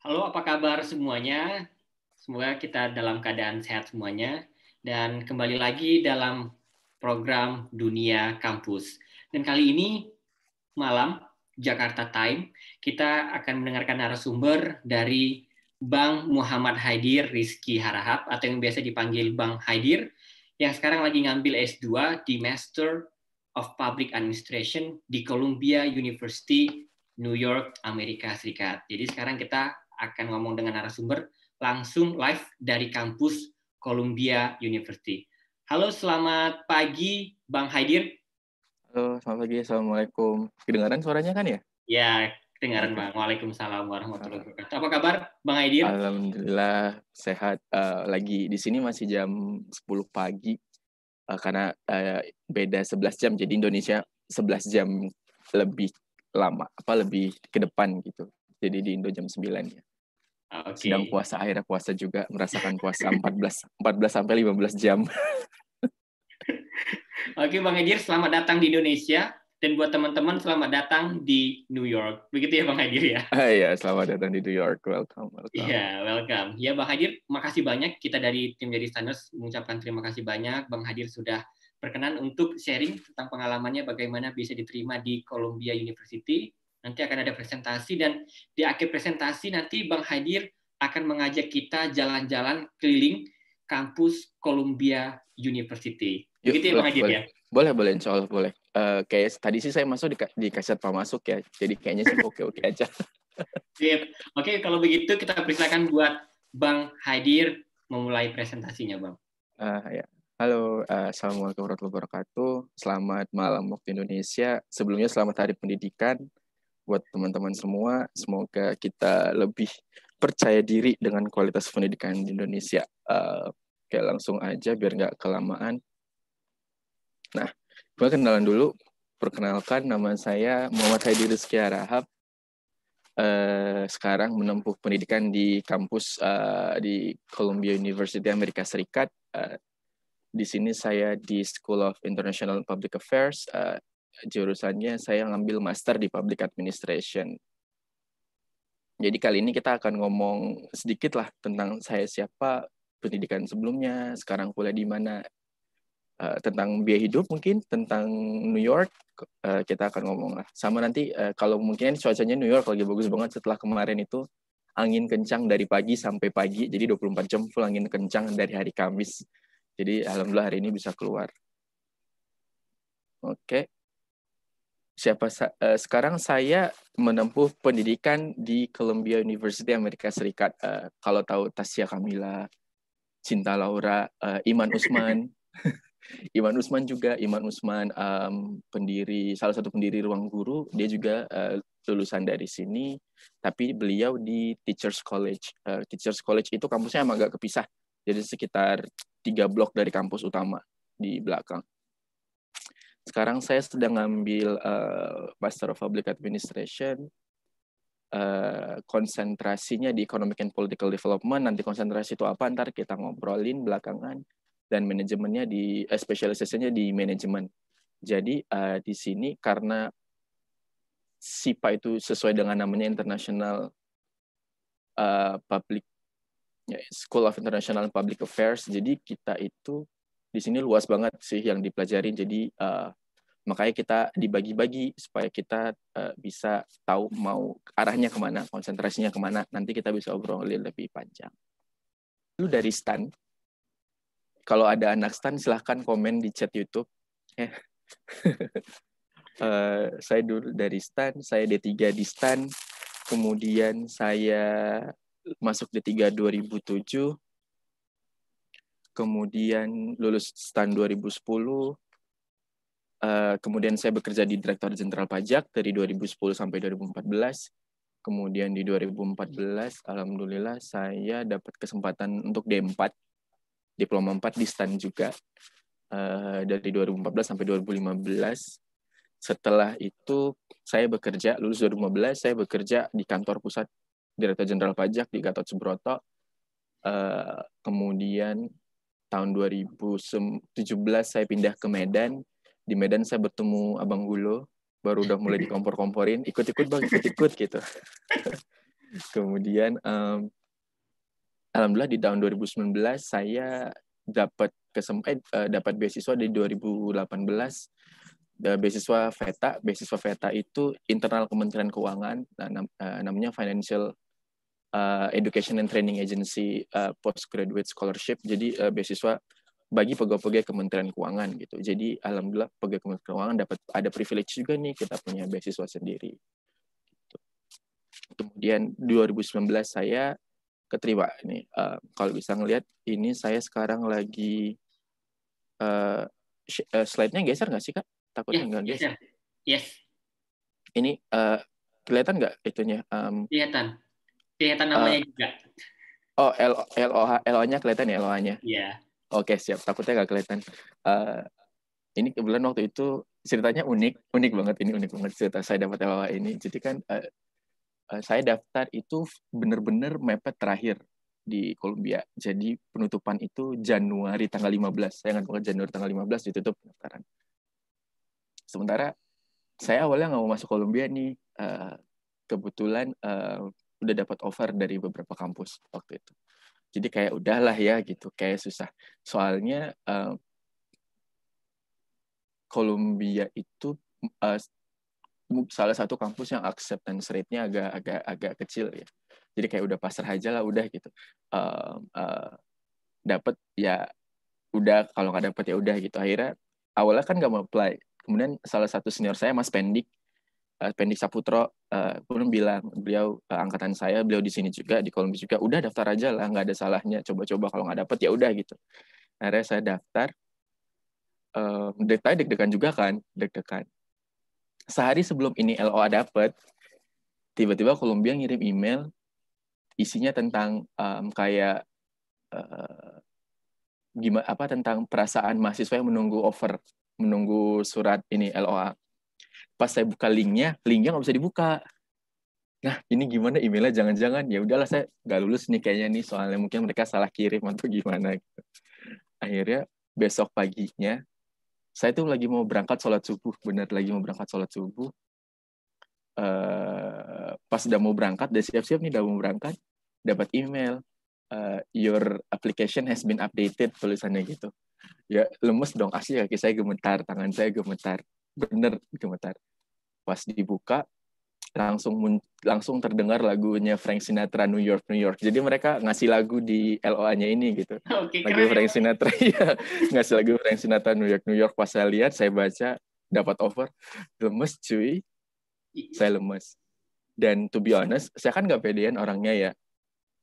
Halo, apa kabar semuanya? Semoga kita dalam keadaan sehat semuanya. Dan kembali lagi dalam program Dunia Kampus. Dan kali ini malam Jakarta Time kita akan mendengarkan narasumber dari Bang Muhammad Haidir Rizky Harahap atau yang biasa dipanggil Bang Haidir yang sekarang lagi ngambil S2 di Master of Public Administration di Columbia University New York, Amerika Serikat. Jadi sekarang kita akan ngomong dengan narasumber langsung live dari kampus Columbia University. Halo, selamat pagi Bang Haidir. Halo, selamat pagi. Assalamualaikum. Kedengaran suaranya kan ya? Ya, kedengaran Bang. Waalaikumsalam warahmatullahi wabarakatuh. Apa kabar Bang Haidir? Alhamdulillah sehat. Uh, lagi di sini masih jam 10 pagi uh, karena uh, beda 11 jam jadi Indonesia 11 jam lebih lama apa lebih ke depan gitu. Jadi di Indo jam 9 ya. Okay. Sedang puasa akhirnya puasa juga merasakan puasa 14 14 sampai 15 jam. Oke Bang Edir, selamat datang di Indonesia dan buat teman-teman selamat datang di New York. Begitu ya Bang Hadir ya? Iya, selamat datang di New York. Welcome, welcome. Iya, welcome. Ya Bang Hadir, makasih banyak kita dari tim jadi Standards mengucapkan terima kasih banyak Bang Hadir sudah berkenan untuk sharing tentang pengalamannya bagaimana bisa diterima di Columbia University Nanti akan ada presentasi dan di akhir presentasi nanti Bang Hadir akan mengajak kita jalan-jalan keliling kampus Columbia University. Yuk, Begitu ya Bang Hadir ya? Boleh, boleh, insya Allah boleh. Uh, kayak tadi sih saya masuk di, di kaset masuk ya, jadi kayaknya sih oke-oke aja. Sip. Oke, kalau begitu kita persilakan buat Bang Hadir memulai presentasinya, Bang. Uh, ya. Halo, uh, Assalamualaikum warahmatullahi wabarakatuh. Selamat malam waktu Indonesia. Sebelumnya selamat Hari Pendidikan buat teman-teman semua. Semoga kita lebih percaya diri dengan kualitas pendidikan di Indonesia. Uh, langsung aja biar nggak kelamaan. Nah, gue kenalan dulu. Perkenalkan, nama saya Muhammad Haidi Rizky Arahab. Uh, sekarang menempuh pendidikan di kampus uh, di Columbia University Amerika Serikat. Uh, di sini saya di School of International Public Affairs. Uh, jurusannya saya ngambil master di public administration. Jadi kali ini kita akan ngomong sedikit lah tentang saya siapa, pendidikan sebelumnya, sekarang kuliah di mana, uh, tentang biaya hidup mungkin, tentang New York, uh, kita akan ngomong lah. Sama nanti uh, kalau mungkin cuacanya New York lagi bagus banget setelah kemarin itu angin kencang dari pagi sampai pagi, jadi 24 jam full angin kencang dari hari Kamis. Jadi alhamdulillah hari ini bisa keluar. Oke. Okay siapa uh, sekarang saya menempuh pendidikan di Columbia University Amerika Serikat. Uh, kalau tahu Tasya Kamila, Cinta Laura, uh, Iman Usman, Iman Usman juga Iman Usman um, pendiri salah satu pendiri Ruang Guru. Dia juga uh, lulusan dari sini, tapi beliau di Teachers College. Uh, Teachers College itu kampusnya emang agak kepisah, jadi sekitar tiga blok dari kampus utama di belakang. Sekarang saya sedang ngambil uh, Master of Public Administration. Uh, konsentrasinya di Economic and Political Development. Nanti konsentrasi itu apa? Ntar kita ngobrolin belakangan. Dan manajemennya di, uh, spesialisasinya di manajemen. Jadi uh, di sini karena SIPA itu sesuai dengan namanya International uh, Public ya, School of International Public Affairs. Jadi kita itu di sini luas banget sih yang dipelajari jadi uh, makanya kita dibagi-bagi supaya kita uh, bisa tahu mau arahnya ke mana konsentrasinya ke mana. Nanti kita bisa obrolin lebih panjang. Lu dari stan. Kalau ada anak stan silahkan komen di chat YouTube. Uh, saya dulu dari stan saya D3 di stan. Kemudian saya masuk D3 2007 kemudian lulus STAN 2010, eh, kemudian saya bekerja di Direktur Jenderal Pajak dari 2010 sampai 2014. Kemudian di 2014, alhamdulillah saya dapat kesempatan untuk D4, diploma 4 di STAN juga uh, dari 2014 sampai 2015. Setelah itu saya bekerja, lulus 2015, saya bekerja di kantor pusat Direktur Jenderal Pajak di Gatot Subroto. Uh, kemudian tahun 2017 saya pindah ke Medan. Di Medan saya bertemu Abang Gulo, baru udah mulai dikompor-komporin, ikut-ikut bang, ikut-ikut gitu. kemudian um, alhamdulillah di tahun 2019 saya dapat kesempatan uh, dapat beasiswa di 2018 uh, beasiswa VETA beasiswa VETA itu internal Kementerian Keuangan nah, uh, namanya Financial Education and Training Agency Postgraduate Scholarship jadi beasiswa bagi pegawai-pegawai Kementerian Keuangan gitu. Jadi alhamdulillah pegawai Kementerian Keuangan dapat ada privilege juga nih kita punya beasiswa sendiri. Gitu. kemudian 2019 saya keterima ini. Uh, kalau bisa ngelihat ini saya sekarang lagi uh, uh, slide-nya geser nggak sih kak? Takutnya ya, nggak geser. yes. Ini uh, kelihatan nggak itunya? Um, kelihatan. Kelihatan namanya uh, juga. oh L L O H L O nya kelihatan ya L O nya iya oke siap takutnya nggak kelihatan uh, ini kebetulan waktu itu ceritanya unik unik banget ini unik banget cerita saya dapat L O H ini jadi kan uh, Eh, saya daftar itu benar-benar mepet terakhir di Kolombia. Jadi penutupan itu Januari tanggal 15. Saya ingat banget Januari tanggal 15 ditutup pendaftaran. Sementara saya awalnya nggak mau masuk Kolombia nih. Uh, kebetulan uh, udah dapat offer dari beberapa kampus waktu itu. Jadi kayak udahlah ya gitu, kayak susah. Soalnya uh, itu uh, salah satu kampus yang acceptance rate-nya agak agak agak kecil ya. Jadi kayak udah pasrah aja lah udah gitu. Uh, uh, dapat ya udah kalau nggak dapet ya udah gitu. Akhirnya awalnya kan nggak mau apply. Kemudian salah satu senior saya Mas Pendik uh, Pendik Saputro uh, pun bilang beliau uh, angkatan saya beliau di sini juga di Columbia juga udah daftar aja lah nggak ada salahnya coba-coba kalau nggak dapet ya udah gitu akhirnya saya daftar uh, deg-degan juga kan deg-degan sehari sebelum ini LOA dapat, tiba-tiba Kolombia ngirim email isinya tentang um, kayak uh, gimana apa tentang perasaan mahasiswa yang menunggu offer, menunggu surat ini LOA. Pas saya buka linknya, linknya nggak bisa dibuka. Nah ini gimana emailnya jangan-jangan ya udahlah saya nggak lulus nih kayaknya nih soalnya mungkin mereka salah kirim atau gimana gitu. Akhirnya besok paginya saya tuh lagi mau berangkat sholat subuh, benar lagi mau berangkat sholat subuh. Uh, pas udah mau berangkat, udah siap-siap nih, udah mau berangkat, dapat email, uh, your application has been updated, tulisannya gitu. Ya lemes dong, asli kaki saya gemetar, tangan saya gemetar, bener gemetar. Pas dibuka, langsung langsung terdengar lagunya Frank Sinatra New York New York. Jadi mereka ngasih lagu di LOA-nya ini gitu. Okay, lagu keren. Frank Sinatra ya. ngasih lagu Frank Sinatra New York New York pas saya lihat saya baca dapat offer lemes cuy. Saya lemes. Dan to be honest, saya kan nggak pedean orangnya ya.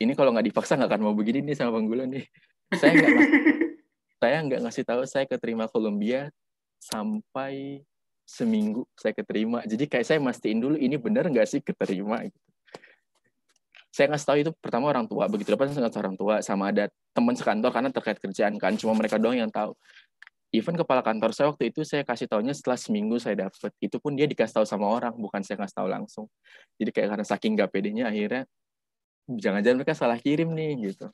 Ini kalau nggak dipaksa nggak akan mau begini nih sama Bang nih. Saya nggak saya nggak ngasih tahu saya keterima Columbia sampai seminggu saya keterima. Jadi kayak saya mastiin dulu ini benar nggak sih keterima gitu. Saya ngasih tahu itu pertama orang tua, begitu dapat saya ngasih orang tua sama ada teman sekantor karena terkait kerjaan kan, cuma mereka doang yang tahu. Even kepala kantor saya waktu itu saya kasih tahunya setelah seminggu saya dapat. Itu pun dia dikasih tahu sama orang, bukan saya ngasih tahu langsung. Jadi kayak karena saking gak pedenya akhirnya jangan-jangan mereka salah kirim nih gitu.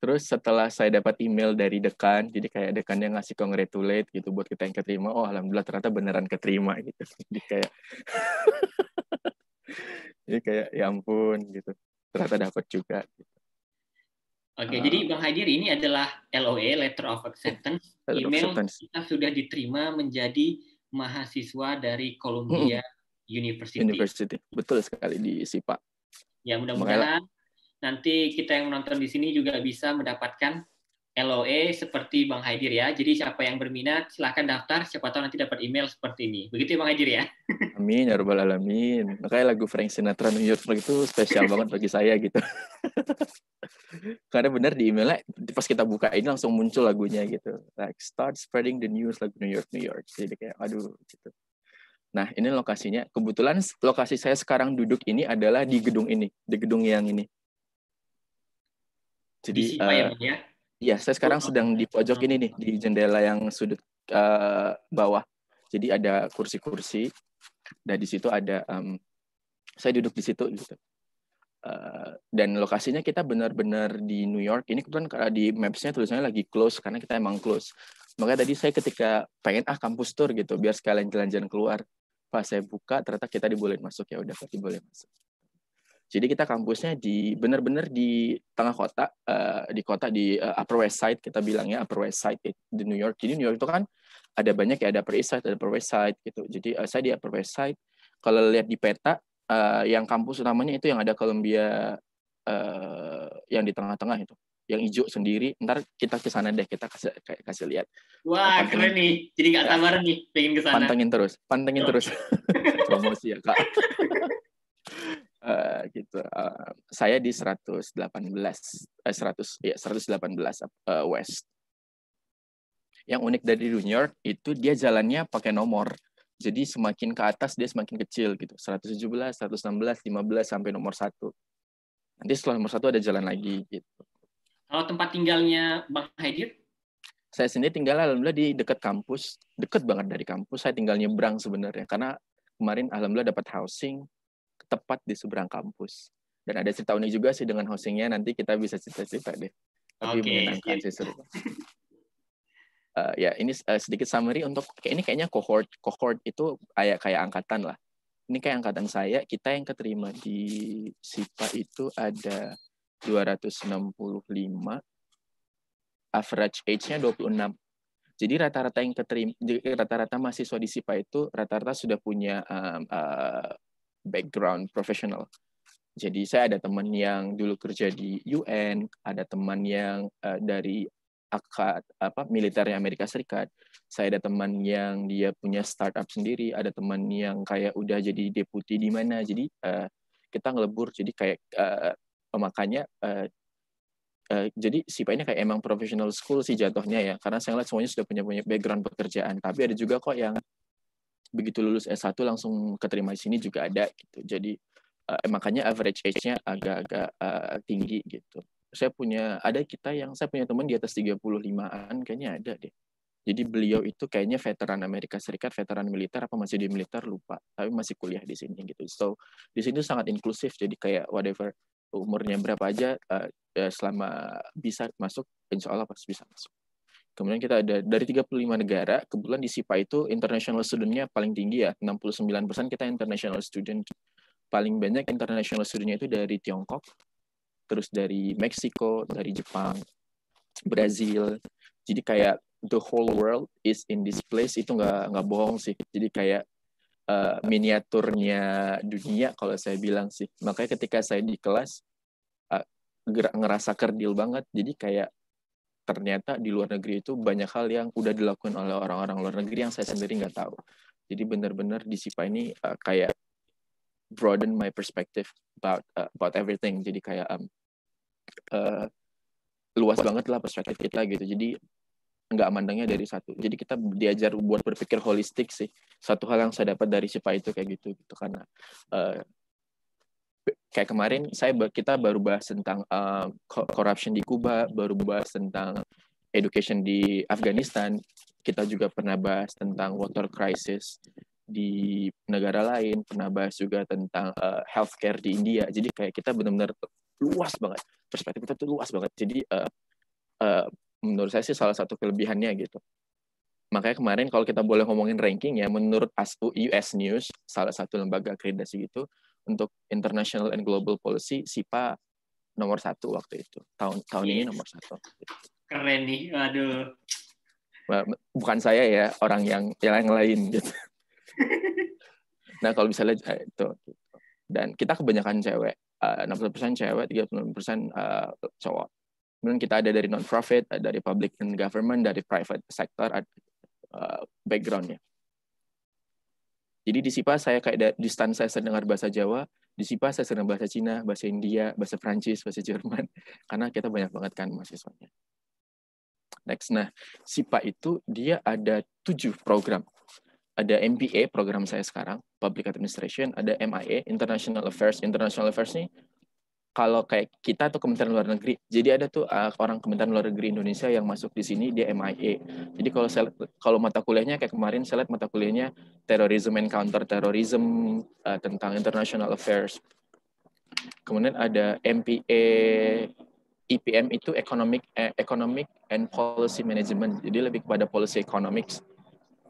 Terus setelah saya dapat email dari dekan, jadi kayak dekan yang ngasih congratulate gitu buat kita yang keterima, oh alhamdulillah ternyata beneran keterima gitu. Jadi kayak jadi kayak ya ampun gitu. Ternyata dapat juga gitu. Oke, uh, jadi Bang Haidir ini adalah LOE, Letter of Acceptance. Letter email of acceptance. kita sudah diterima menjadi mahasiswa dari Columbia hmm. University. University. Betul sekali di SIPA. Ya, mudah-mudahan nanti kita yang menonton di sini juga bisa mendapatkan LOE seperti Bang Haidir ya. Jadi siapa yang berminat silahkan daftar, siapa tahu nanti dapat email seperti ini. Begitu ya Bang Haidir ya. Amin ya rabbal alamin. Makanya lagu Frank Sinatra New York itu spesial banget bagi saya gitu. Karena benar di emailnya pas kita buka ini langsung muncul lagunya gitu. Like start spreading the news lagu New York New York. Jadi kayak aduh gitu. Nah, ini lokasinya. Kebetulan lokasi saya sekarang duduk ini adalah di gedung ini, di gedung yang ini. Jadi uh, ya, ya? saya sekarang sedang di pojok ini nih di jendela yang sudut uh, bawah. Jadi ada kursi-kursi dan di situ ada um, saya duduk di situ gitu. Uh, dan lokasinya kita benar-benar di New York. Ini kebetulan di maps-nya tulisannya lagi close karena kita emang close. Makanya tadi saya ketika pengen ah kampus tour gitu biar sekalian jalan-jalan keluar. Pas saya buka ternyata kita dibolehin masuk ya udah berarti boleh masuk. Jadi kita kampusnya di benar-benar di tengah kota, uh, di kota di uh, Upper West Side kita bilangnya Upper West Side di New York. Jadi New York itu kan ada banyak ya ada Upper East Side, ada Upper West Side gitu. Jadi uh, saya di Upper West Side. Kalau lihat di peta, uh, yang kampus utamanya itu yang ada Columbia uh, yang di tengah-tengah itu, yang hijau sendiri. Ntar kita ke sana deh, kita kasih kasih lihat. Wah pantengin. keren nih, jadi nggak sabar nih pengen ke sana. Pantengin terus, pantengin oh. terus. Promosi ya kak. Uh, gitu. Uh, saya di 118 eh 100 ya 118 uh, West. Yang unik dari New York itu dia jalannya pakai nomor. Jadi semakin ke atas dia semakin kecil gitu. 117, 116, 15 sampai nomor 1. Nanti setelah nomor 1 ada jalan lagi gitu. Kalau tempat tinggalnya Bang Haidir? Saya sendiri tinggal alhamdulillah di dekat kampus, dekat banget dari kampus. Saya tinggal nyebrang sebenarnya karena kemarin alhamdulillah dapat housing tepat di seberang kampus. Dan ada cerita unik juga sih dengan hostingnya, nanti kita bisa cerita-cerita deh. Tapi okay. menyenangkan sih seru. Uh, ya ini uh, sedikit summary untuk kayak ini kayaknya cohort cohort itu kayak kayak angkatan lah. Ini kayak angkatan saya, kita yang keterima di SIPA itu ada 265 average age-nya 26. Jadi rata-rata yang keterima rata-rata mahasiswa di SIPA itu rata-rata sudah punya um, uh, background profesional. Jadi saya ada teman yang dulu kerja di UN, ada teman yang uh, dari akad apa militernya Amerika Serikat. Saya ada teman yang dia punya startup sendiri, ada teman yang kayak udah jadi deputi di mana. Jadi uh, kita ngelebur. Jadi kayak uh, makanya uh, uh, jadi SIPA ini kayak emang professional school sih jatuhnya ya. Karena saya lihat semuanya sudah punya punya background pekerjaan. Tapi ada juga kok yang begitu lulus S1 langsung keterima di sini juga ada gitu. Jadi uh, makanya average age-nya agak-agak uh, tinggi gitu. Saya punya ada kita yang saya punya teman di atas 35-an kayaknya ada deh. Jadi beliau itu kayaknya veteran Amerika Serikat, veteran militer apa masih di militer lupa, tapi masih kuliah di sini gitu. So di sini sangat inklusif. Jadi kayak whatever umurnya berapa aja uh, selama bisa masuk, insya Allah pasti bisa masuk. Kemudian kita ada dari 35 negara, kebetulan di SIPA itu international student-nya paling tinggi ya, 69% kita international student. Paling banyak international student-nya itu dari Tiongkok, terus dari Meksiko, dari Jepang, Brazil. Jadi kayak the whole world is in this place itu nggak nggak bohong sih. Jadi kayak uh, miniaturnya dunia kalau saya bilang sih. Makanya ketika saya di kelas uh, ngerasa kerdil banget. Jadi kayak ternyata di luar negeri itu banyak hal yang udah dilakukan oleh orang-orang luar negeri yang saya sendiri nggak tahu. Jadi benar-benar di SIPA ini uh, kayak broaden my perspective about uh, about everything. Jadi kayak um, uh, luas banget lah perspektif kita gitu. Jadi nggak mandangnya dari satu. Jadi kita diajar buat berpikir holistik sih. Satu hal yang saya dapat dari SIPA itu kayak gitu gitu karena uh, kayak kemarin saya kita baru bahas tentang uh, corruption di Kuba, baru bahas tentang education di Afghanistan. Kita juga pernah bahas tentang water crisis di negara lain, pernah bahas juga tentang uh, healthcare di India. Jadi kayak kita benar-benar luas banget. Perspektif kita tuh luas banget. Jadi uh, uh, menurut saya sih salah satu kelebihannya gitu. Makanya kemarin kalau kita boleh ngomongin ranking ya, menurut ASU US News, salah satu lembaga akreditasi itu, untuk international and global policy SIPA nomor satu waktu itu. Tahun tahun yes. ini nomor satu. Keren nih aduh bukan saya ya orang yang yang lain gitu. Nah kalau bisa lihat eh, itu gitu. dan kita kebanyakan cewek eh, enam puluh persen cewek tiga puluh persen eh, cowok. Kemudian kita ada dari non profit dari public and government dari private sector uh, backgroundnya jadi di SIPA saya kayak di stand saya sering dengar bahasa Jawa, di SIPA saya sering bahasa Cina, bahasa India, bahasa Prancis, bahasa Jerman, karena kita banyak banget kan mahasiswanya. Next, nah SIPA itu dia ada tujuh program. Ada MPA program saya sekarang, Public Administration, ada MIA, International Affairs. International Affairs nih kalau kayak kita tuh Kementerian Luar Negeri. Jadi ada tuh uh, orang Kementerian Luar Negeri Indonesia yang masuk di sini dia MIA. Jadi kalau saya kalau mata kuliahnya kayak kemarin saya lihat mata kuliahnya Terrorism and Counter Terrorism uh, tentang International Affairs. Kemudian ada MPA EPM itu Economic eh, Economic and Policy Management. Jadi lebih kepada policy economics.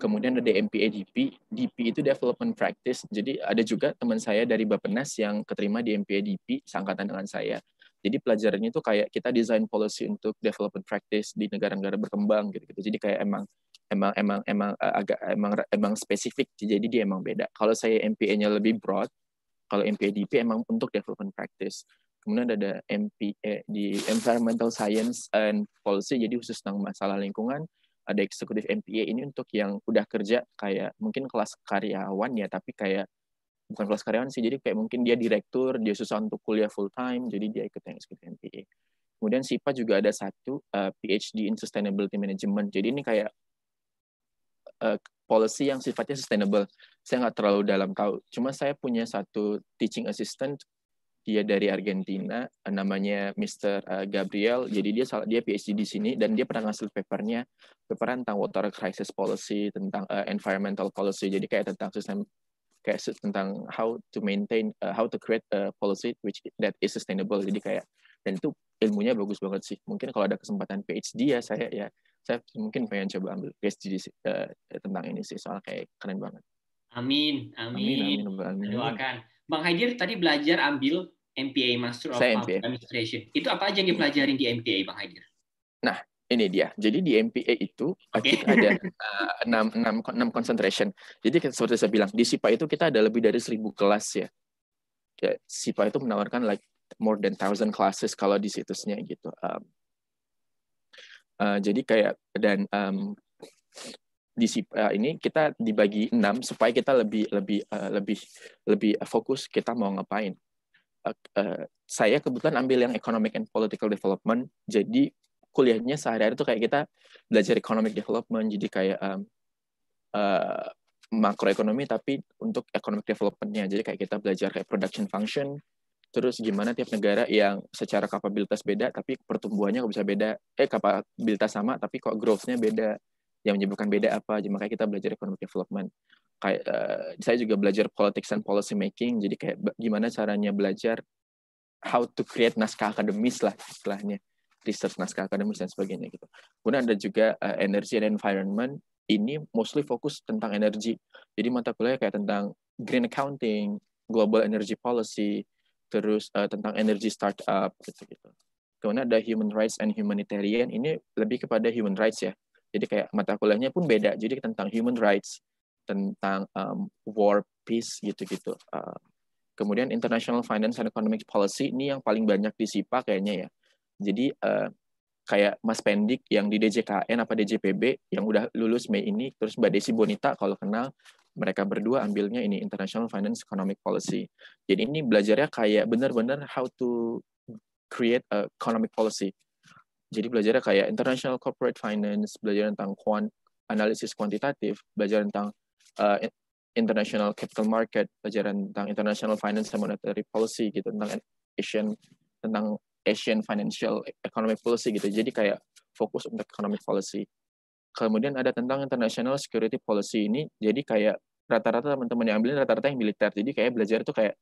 Kemudian ada MPA DP. DP itu Development Practice. Jadi ada juga teman saya dari Bapenas yang keterima di MPA DP, seangkatan dengan saya. Jadi pelajarannya itu kayak kita desain policy untuk development practice di negara-negara berkembang gitu-gitu. Jadi kayak emang emang emang emang uh, agak emang emang spesifik. Jadi dia emang beda. Kalau saya MPA-nya lebih broad, kalau MPA DP emang untuk development practice. Kemudian ada MPA di Environmental Science and Policy, jadi khusus tentang masalah lingkungan ada eksekutif MPA ini untuk yang udah kerja kayak mungkin kelas karyawan ya tapi kayak bukan kelas karyawan sih jadi kayak mungkin dia direktur dia susah untuk kuliah full time jadi dia ikut yang eksekutif MPA kemudian SIPA juga ada satu uh, eh, PhD in Sustainability Management. Jadi ini kayak uh, policy yang sifatnya sustainable. Saya nggak terlalu dalam tahu. Cuma saya punya satu teaching assistant dia dari Argentina namanya Mr. Eh, Gabriel. Jadi dia dia PhD di sini dan dia pernah ngasih papernya paper tentang water crisis policy tentang uh, environmental policy. Jadi kayak tentang sistem kayak tentang how to maintain uh, how to create a policy which that is sustainable. Jadi kayak dan itu ilmunya bagus banget sih. Mungkin kalau ada kesempatan PhD ya saya ya saya mungkin pengen coba ambil PhD uh, tentang ini sih. Soal kayak keren banget. Amin amin, amin, amin, amin. doakan Bang Haidir tadi belajar ambil MPA Master of Public Administration. Itu apa aja yang dipelajarin di MPA, Bang Haidir? Nah, ini dia. Jadi di MPA itu okay. kita ada uh, enam, enam, enam concentration. Jadi seperti saya bilang, di SIPA itu kita ada lebih dari seribu kelas ya. ya SIPA itu menawarkan like more than thousand classes kalau di situsnya gitu. Um, uh, jadi kayak dan um, di uh, ini kita dibagi enam supaya kita lebih lebih uh, lebih lebih fokus kita mau ngapain. Uh, uh, saya kebetulan ambil yang economic and political development. Jadi kuliahnya sehari-hari tuh kayak kita belajar economic development. Jadi kayak um, uh, makroekonomi tapi untuk economic developmentnya. Jadi kayak kita belajar kayak production function, terus gimana tiap negara yang secara kapabilitas beda tapi pertumbuhannya kok bisa beda eh kapabilitas sama tapi kok growth-nya beda yang menyebabkan beda apa. Jadi makanya kita belajar economic development. Kayak uh, saya juga belajar politics and policy making. Jadi kayak gimana caranya belajar how to create naskah akademis lah istilahnya. Research naskah akademis dan sebagainya gitu. Kemudian ada juga uh, energy and environment. Ini mostly fokus tentang energi. Jadi mata kuliah kayak tentang green accounting global energy policy terus uh, tentang energy startup gitu gitu kemudian ada human rights and humanitarian. Ini lebih kepada human rights ya jadi kayak mata kuliahnya pun beda. Jadi tentang human rights, tentang um, war, peace gitu-gitu. Uh, kemudian international finance and economic policy ini yang paling banyak di SIPA kayaknya ya. Jadi uh, kayak Mas Pendik yang di DJKN apa DJPB yang udah lulus Mei ini, terus Mbak Desi Bonita kalau kenal mereka berdua ambilnya ini international finance economic policy. Jadi ini belajarnya kayak benar-benar how to create a economic policy jadi belajarnya kayak international corporate finance, belajar tentang quant, analisis kuantitatif, belajar tentang uh, international capital market, belajar tentang international finance and monetary policy gitu, tentang Asian tentang Asian financial economic policy gitu. Jadi kayak fokus untuk economic policy. Kemudian ada tentang international security policy ini, jadi kayak rata-rata teman-teman yang ambil rata-rata yang militer. Jadi kayak belajar tuh kayak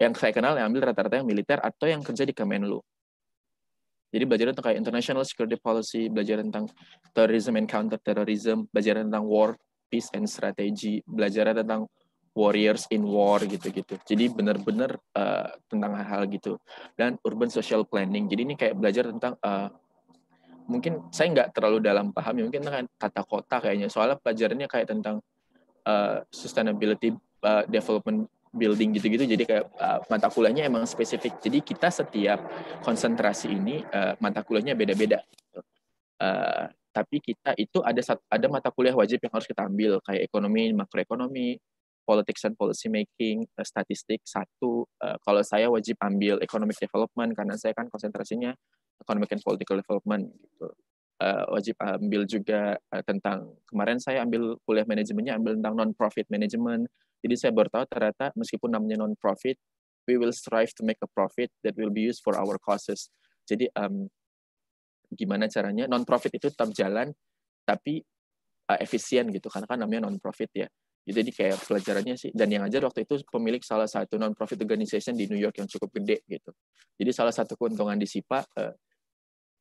yang saya kenal yang ambil rata-rata yang militer atau yang kerja di Kemenlu. Jadi belajar tentang kayak international security policy, belajar tentang terrorism and counter terrorism, belajar tentang war, peace and strategy, belajar tentang warriors in war gitu-gitu. Jadi benar-benar uh, tentang hal-hal gitu. Dan urban social planning. Jadi ini kayak belajar tentang uh, mungkin saya nggak terlalu dalam paham ya mungkin tentang tata kota kayaknya. Soalnya pelajarannya kayak tentang uh, sustainability uh, development building gitu-gitu. Jadi kayak uh, mata kuliahnya emang spesifik. Jadi kita setiap konsentrasi ini uh, mata kuliahnya beda-beda. Uh, tapi kita itu ada ada mata kuliah wajib yang harus kita ambil. Kayak ekonomi makroekonomi politics and policy making uh, statistik satu. Uh, kalau saya wajib ambil economic development karena saya kan konsentrasinya economic and political development gitu. Uh, wajib ambil juga uh, tentang kemarin saya ambil kuliah manajemennya ambil tentang non profit management jadi saya baru tahu ternyata meskipun namanya non-profit, we will strive to make a profit that will be used for our causes. Jadi um, gimana caranya non-profit itu tetap jalan, tapi uh, efisien gitu, karena kan namanya non-profit ya. Jadi kayak pelajarannya sih, dan yang ajar waktu itu pemilik salah satu non-profit organization di New York yang cukup gede gitu. Jadi salah satu keuntungan di SIPA, uh,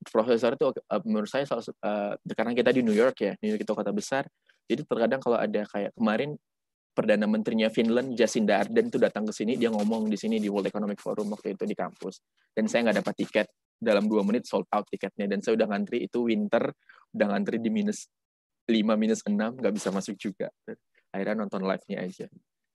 profesor itu uh, menurut saya salah, uh, karena kita di New York ya, New York itu kota besar, Jadi terkadang kalau ada kayak kemarin perdana menterinya Finland Jacinda Ardern itu datang ke sini dia ngomong di sini di World Economic Forum waktu itu di kampus. Dan saya nggak dapat tiket. Dalam dua menit sold out tiketnya. Dan saya udah ngantri itu winter udah ngantri di minus 5 minus 6 nggak bisa masuk juga. Akhirnya nonton live-nya aja.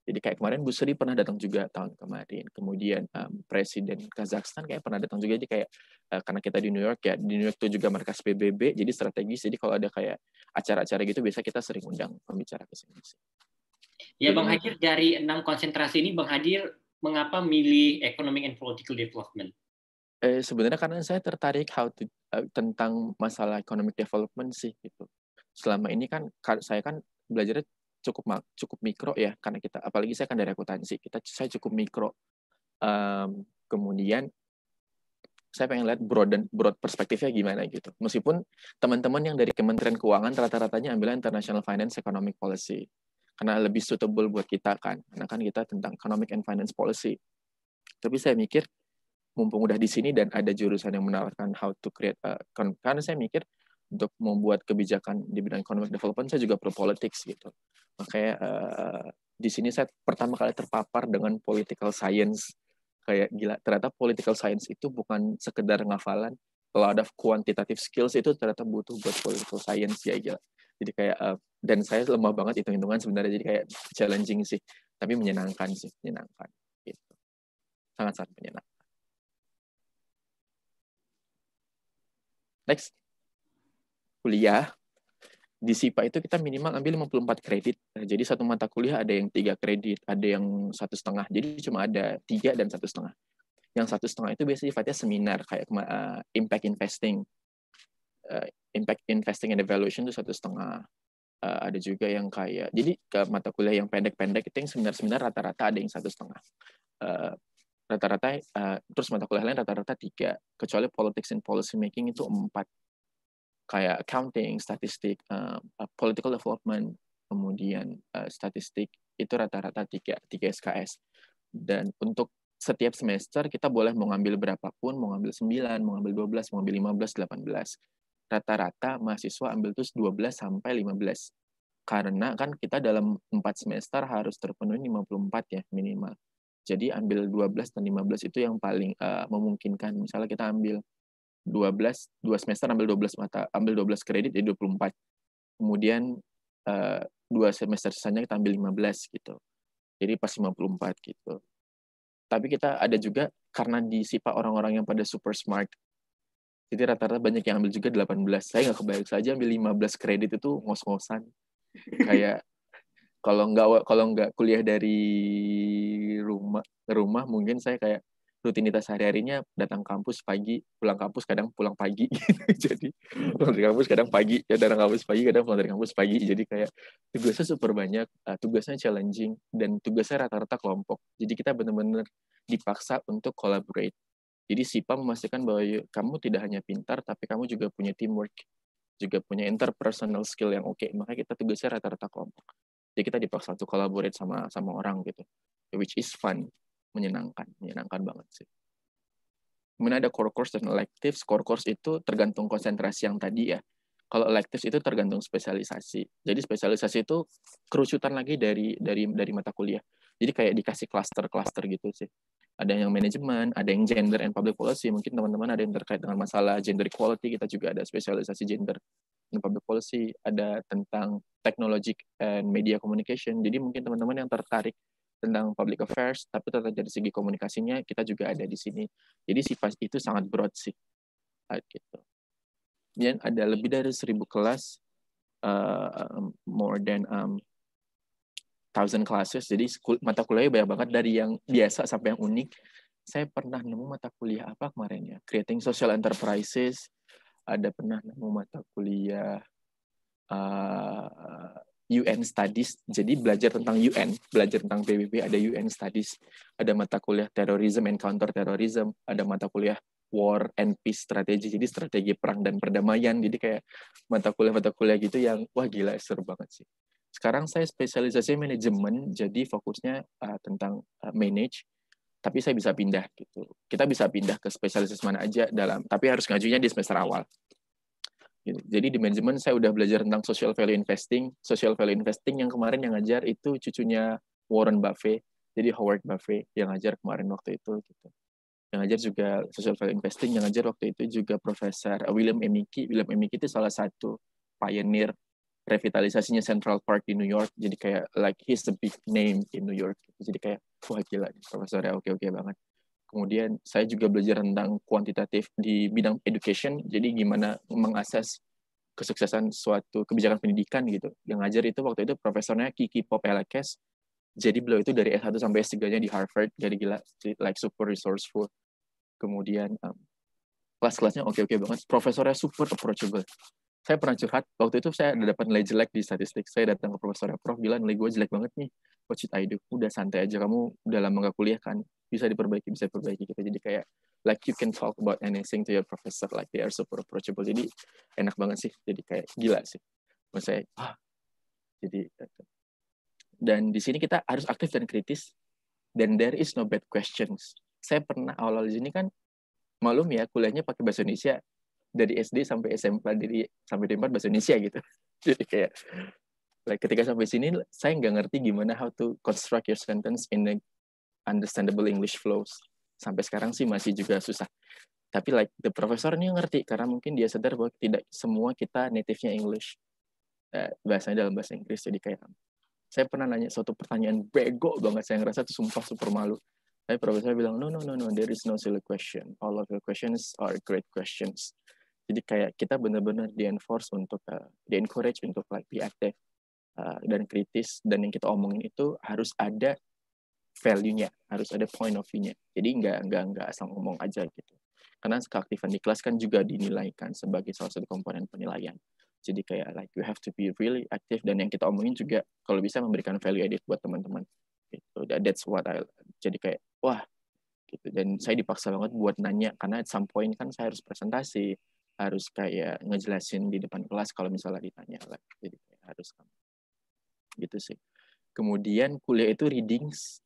Jadi kayak kemarin Bu Sri pernah datang juga tahun kemarin. Kemudian um, Presiden Kazakhstan kayak pernah datang juga. Jadi kayak uh, karena kita di New York ya di New York itu juga markas PBB jadi strategis. Jadi kalau ada kayak acara-acara gitu biasa kita sering undang pembicara ke sini. Ya Bang Hadir dari enam konsentrasi ini Bang Hadir mengapa milih Economic and Political Development? Eh, sebenarnya karena saya tertarik how to, uh, tentang masalah economic development sih gitu. Selama ini kan saya kan belajarnya cukup cukup mikro ya karena kita apalagi saya kan dari akuntansi kita saya cukup mikro. Um, kemudian saya pengen lihat broad dan broad perspektifnya gimana gitu. Meskipun teman-teman yang dari Kementerian Keuangan rata-ratanya ambil International Finance Economic Policy karena lebih suitable buat kita kan. Karena kan kita tentang economic and finance policy. Tapi saya mikir mumpung udah di sini dan ada jurusan yang menawarkan how to create a, karena saya mikir untuk membuat kebijakan di bidang economic development saya juga pro politics gitu makanya uh, di sini saya pertama kali terpapar dengan political science kayak gila ternyata political science itu bukan sekedar ngafalan a lot of quantitative skills itu ternyata butuh buat political science ya gila jadi kayak uh, dan saya lemah banget hitung-hitungan sebenarnya jadi kayak challenging sih tapi menyenangkan sih menyenangkan gitu sangat sangat menyenangkan Next. Kuliah. Di SIPA itu kita minimal ambil 54 kredit. Nah, jadi satu mata kuliah ada yang tiga kredit, ada yang satu setengah. Jadi cuma ada tiga dan satu setengah. Yang satu setengah itu biasanya sifatnya seminar kayak uh, impact investing, uh, impact investing and evaluation itu satu setengah. Uh, ada juga yang kayak jadi ke mata kuliah yang pendek-pendek itu yang seminar-seminar rata-rata ada yang satu setengah. Uh, rata-rata uh, terus mata kuliah lain rata-rata tiga kecuali politics and policy making itu empat kayak accounting statistik uh, political development kemudian uh, statistik itu rata-rata tiga tiga SKS dan untuk setiap semester kita boleh mau ngambil berapapun mau ngambil 9, mau ngambil 12, mau ngambil 15, 18 rata-rata mahasiswa ambil terus 12 sampai 15 karena kan kita dalam empat semester harus terpenuhi 54 ya minimal jadi ambil 12 dan 15 itu yang paling uh, memungkinkan. Misalnya kita ambil 12, dua semester ambil 12 mata, ambil 12 kredit jadi 24. Kemudian uh, dua semester sisanya kita ambil 15 gitu. Jadi pas 54 gitu. Tapi kita ada juga karena di SIPA orang-orang yang pada super smart. Jadi rata-rata banyak yang ambil juga 18. Saya nggak kebayang saja ambil 15 kredit itu ngos-ngosan. Kayak kalau nggak kalau nggak kuliah dari rumah rumah mungkin saya kayak rutinitas sehari-harinya datang kampus pagi pulang kampus kadang pulang pagi jadi pulang dari kampus kadang pagi ya datang kampus pagi kadang pulang dari kampus pagi jadi kayak tugasnya super banyak uh, tugasnya challenging dan tugasnya rata-rata kelompok jadi kita benar-benar dipaksa untuk collaborate jadi SIPA memastikan bahwa kamu tidak hanya pintar tapi kamu juga punya teamwork juga punya interpersonal skill yang oke. Okay. makanya kita tugasnya rata-rata kelompok. Jadi kita dipaksa untuk collaborate sama sama orang gitu. Which is fun. Menyenangkan. Menyenangkan banget sih. Kemudian ada core course dan electives. Core course itu tergantung konsentrasi yang tadi ya. Kalau electives itu tergantung spesialisasi. Jadi spesialisasi itu kerucutan lagi dari dari dari mata kuliah. Jadi kayak dikasih cluster-cluster gitu sih ada yang manajemen ada yang gender and public policy mungkin teman-teman ada yang terkait dengan masalah gender equality kita juga ada spesialisasi gender and public policy ada tentang technology and media communication. Jadi mungkin teman-teman yang tertarik tentang public affairs, tapi tetap dari segi komunikasinya kita juga ada di sini. Jadi sifat itu sangat broad sih, gitu. Dan ada lebih dari seribu kelas, uh, more than um, thousand classes. Jadi mata kuliahnya banyak banget dari yang biasa sampai yang unik. Saya pernah nemu mata kuliah apa kemarin ya? Creating Social Enterprises. Ada pernah nemu mata kuliah uh, eh, UN Studies. Jadi belajar tentang UN, belajar tentang PBB ada UN Studies, ada mata kuliah Terrorism and Counter Terrorism, ada mata kuliah War and Peace Strategy, jadi strategi perang dan perdamaian. Jadi kayak mata kuliah-mata kuliah gitu yang wah gila seru banget sih. Sekarang saya spesialisasi manajemen, jadi fokusnya uh, tentang uh, manage, tapi saya bisa pindah gitu. Kita bisa pindah ke spesialisasi mana aja dalam, tapi harus ngajunya di semester awal Gitu. Jadi di manajemen saya udah belajar tentang social value investing. Social value investing yang kemarin yang ngajar itu cucunya Warren Buffett. Jadi Howard Buffett yang ngajar kemarin waktu itu. Gitu. Yang ngajar juga social value investing. Yang ngajar waktu itu juga Profesor William Emiki. William Emiki itu salah satu pioneer revitalisasinya Central Park di New York. Jadi kayak like he's the big name in New York. Jadi kayak wah gila profesornya oke oke banget. Kemudian saya juga belajar tentang kuantitatif di bidang education. Jadi gimana mengakses kesuksesan suatu kebijakan pendidikan gitu. Yang ngajar itu waktu itu profesornya Kiki Popelekes. Jadi beliau itu dari S1 sampai S3-nya di Harvard. Jadi gila, like super resourceful. Kemudian um, kelas-kelasnya oke-oke banget. Profesornya super approachable saya pernah curhat waktu itu saya ada dapat nilai jelek di statistik. Saya datang ke profesor prof bilang nilai gue jelek banget nih. What should I do. Udah santai aja kamu udah lama gak kuliah kan? Bisa diperbaiki bisa diperbaiki kita gitu. jadi kayak like you can talk about anything to your professor like they are super approachable. Jadi enak banget sih. Jadi kayak gila sih. Menurut saya ah jadi dan di sini kita harus aktif dan kritis. Dan there is no bad questions. Saya pernah awal-awal di sini kan malum ya kuliahnya pakai bahasa Indonesia dari SD sampai SMP dari sampai D4 bahasa Indonesia gitu. Jadi kayak like ketika sampai sini saya nggak ngerti gimana how to construct your sentence in a understandable English flows. Sampai sekarang sih masih juga susah. Tapi like the professor ini ngerti karena mungkin dia sadar bahwa tidak semua kita native-nya English. Uh, bahasanya dalam bahasa Inggris jadi kayak saya pernah nanya suatu pertanyaan bego banget saya ngerasa tuh sumpah super malu. Tapi profesor bilang no no no no there is no silly question. All of your questions are great questions jadi kayak kita benar-benar di enforce untuk uh, di encourage untuk like be active uh, dan kritis dan yang kita omongin itu harus ada value-nya, harus ada point of view-nya. Jadi nggak nggak nggak asal ngomong aja gitu. Karena keaktifan di kelas kan juga dinilaikan sebagai salah satu komponen penilaian. Jadi kayak like you have to be really active dan yang kita omongin juga kalau bisa memberikan value added buat teman-teman. Gitu. That's what I jadi kayak wah gitu dan saya dipaksa banget buat nanya karena at some point kan saya harus presentasi harus kayak ngejelasin di depan kelas kalau misalnya ditanya lah. Jadi kayak harus gitu sih. Kemudian kuliah itu readings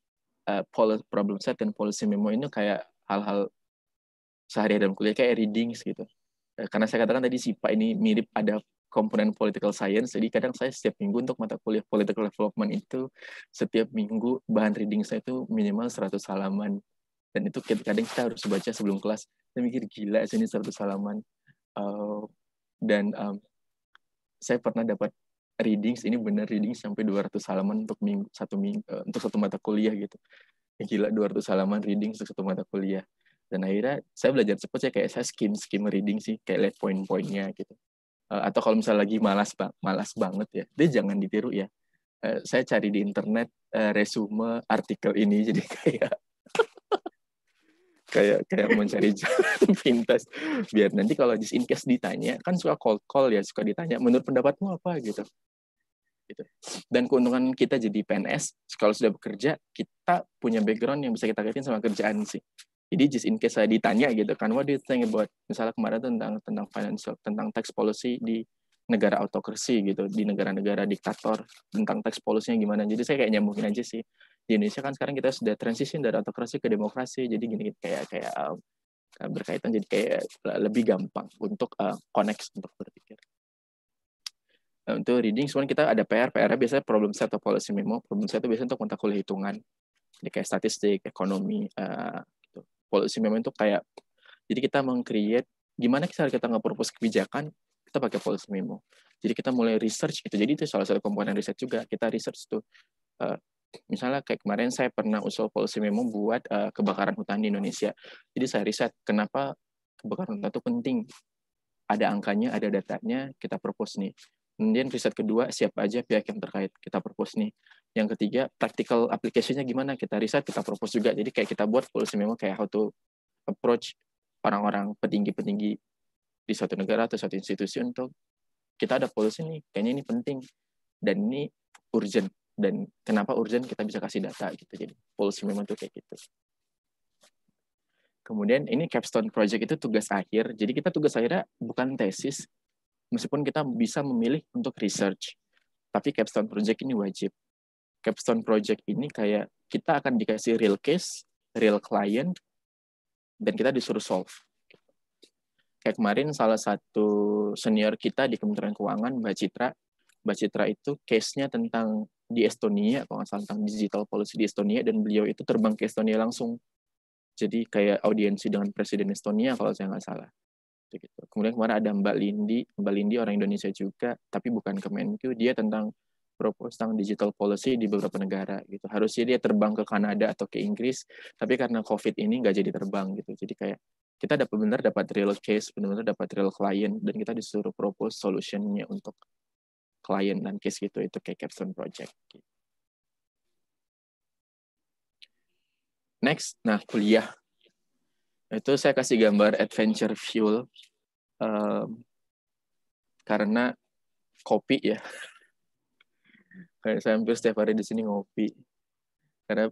uh, problem set dan policy memo ini kayak hal-hal sehari dalam kuliah kayak readings gitu. Uh, karena saya katakan tadi SIPA ini mirip ada komponen political science jadi kadang saya setiap minggu untuk mata kuliah political development itu setiap minggu bahan reading saya itu minimal 100 halaman. Dan itu kadang kita harus baca sebelum kelas. Saya mikir gila sini 100 halaman uh, dan um, saya pernah dapat readings ini benar reading sampai 200 halaman untuk minggu satu minggu uh, untuk satu mata kuliah gitu. Ya, gila 200 halaman reading untuk satu mata kuliah. Dan akhirnya saya belajar cepat ya kayak saya skim skim reading sih kayak lihat poin-poinnya gitu. Uh, atau kalau misalnya lagi malas bang malas banget ya dia jangan ditiru ya. Uh, saya cari di internet uh, resume artikel ini jadi kayak kayak kayak mencari jalan pintas. Biar nanti kalau just in case ditanya kan suka cold call ya suka ditanya menurut pendapatmu apa? Gitu. Gitu. Dan keuntungan kita jadi PNS kalau sudah bekerja kita punya background yang bisa kita kaitin sama kerjaan sih. Jadi just in case saya ditanya gitu kan what do you think about? Misalnya kemarin tentang tentang financial tentang tax policy di negara autokrasi gitu di negara-negara diktator tentang tax policy-nya gimana. Jadi saya kayak nyambungin aja sih di Indonesia kan sekarang kita sudah transition dari autokrasi ke demokrasi. Jadi gini kayak kayak um, berkaitan. Jadi kayak lebih gampang untuk uh, connect untuk berpikir. Uh, untuk reading sebenarnya kita ada PR PR biasanya problem set atau policy memo. Problem set itu biasanya untuk mata kuliah hitungan. Jadi kayak statistik ekonomi uh, gitu. policy memo itu kayak jadi kita mengcreate gimana kita kita nge-propose kebijakan kita pakai policy memo. Jadi kita mulai research gitu. Jadi itu salah satu komponen riset juga. Kita research tuh uh, misalnya kayak kemarin saya pernah usul policy memo buat uh, kebakaran hutan di Indonesia. Jadi saya riset kenapa kebakaran hutan itu penting. Ada angkanya, ada datanya, kita propose nih. Kemudian riset kedua, siapa aja pihak yang terkait, kita propose nih. Yang ketiga, practical application-nya gimana, kita riset, kita propose juga. Jadi kayak kita buat policy memo kayak how to approach orang-orang petinggi-petinggi di suatu negara atau suatu institusi untuk kita ada policy nih, kayaknya ini penting. Dan ini urgent dan kenapa urgent kita bisa kasih data gitu. Jadi policy memang tuh kayak gitu. Kemudian ini capstone project itu tugas akhir. Jadi kita tugas akhirnya bukan tesis meskipun kita bisa memilih untuk research. Tapi capstone project ini wajib. Capstone project ini kayak kita akan dikasih real case real client dan kita disuruh solve. Kayak kemarin salah satu senior kita di Kementerian Keuangan Mbak Citra. Mbak Citra itu case-nya tentang di Estonia kalau nggak salah tentang digital policy di Estonia dan beliau itu terbang ke Estonia langsung jadi kayak audiensi dengan Presiden Estonia kalau saya nggak salah gitu. Kemudian kemarin ada Mbak Lindi, Mbak Lindi orang Indonesia juga, tapi bukan Kemenq, dia tentang propose tentang digital policy di beberapa negara gitu. Harusnya dia terbang ke Kanada atau ke Inggris, tapi karena COVID ini nggak jadi terbang gitu. Jadi kayak kita dapat benar dapat real case, benar-benar dapat real client, dan kita disuruh propose solutionnya untuk klien dan case gitu. Itu kayak capstone project. Gitu. Next, nah kuliah. Itu saya kasih gambar adventure fuel. Um, karena kopi ya kayak saya hampir setiap hari di sini ngopi karena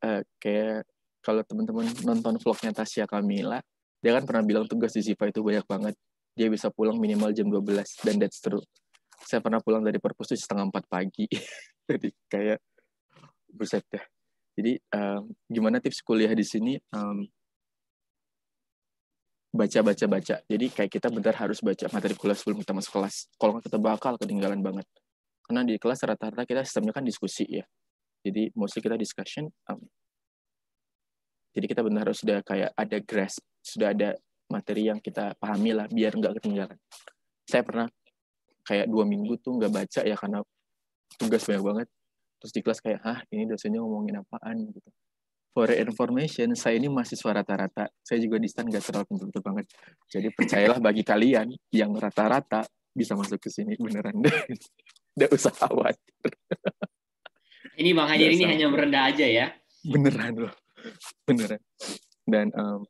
uh, kayak kalau teman-teman nonton vlognya Tasya Kamila dia kan pernah bilang tugas di Siva itu banyak banget dia bisa pulang minimal jam 12 dan that's true saya pernah pulang dari perpus itu setengah empat pagi. Jadi kayak buset ya jadi um, gimana tips kuliah di sini? Um, baca baca baca. Jadi kayak kita benar harus baca materi kuliah sebelum kita masuk kelas. Kalau nggak kita bakal ketinggalan banget. Karena di kelas rata-rata kita sistemnya kan diskusi ya. Jadi mostly kita discussion um, jadi kita benar harus sudah kayak ada grasp sudah ada materi yang kita pahami lah biar nggak ketinggalan. Saya pernah kayak dua minggu tuh nggak baca ya karena tugas banyak banget terus di kelas kayak ah ini dosennya ngomongin apaan gitu for information saya ini mahasiswa rata-rata saya juga di stand nggak terlalu pintar banget jadi percayalah bagi kalian yang rata-rata bisa masuk ke sini beneran deh Nggak usah khawatir. Ini Bang Hajar ini hanya merendah aja ya. Beneran loh. Beneran. Dan um,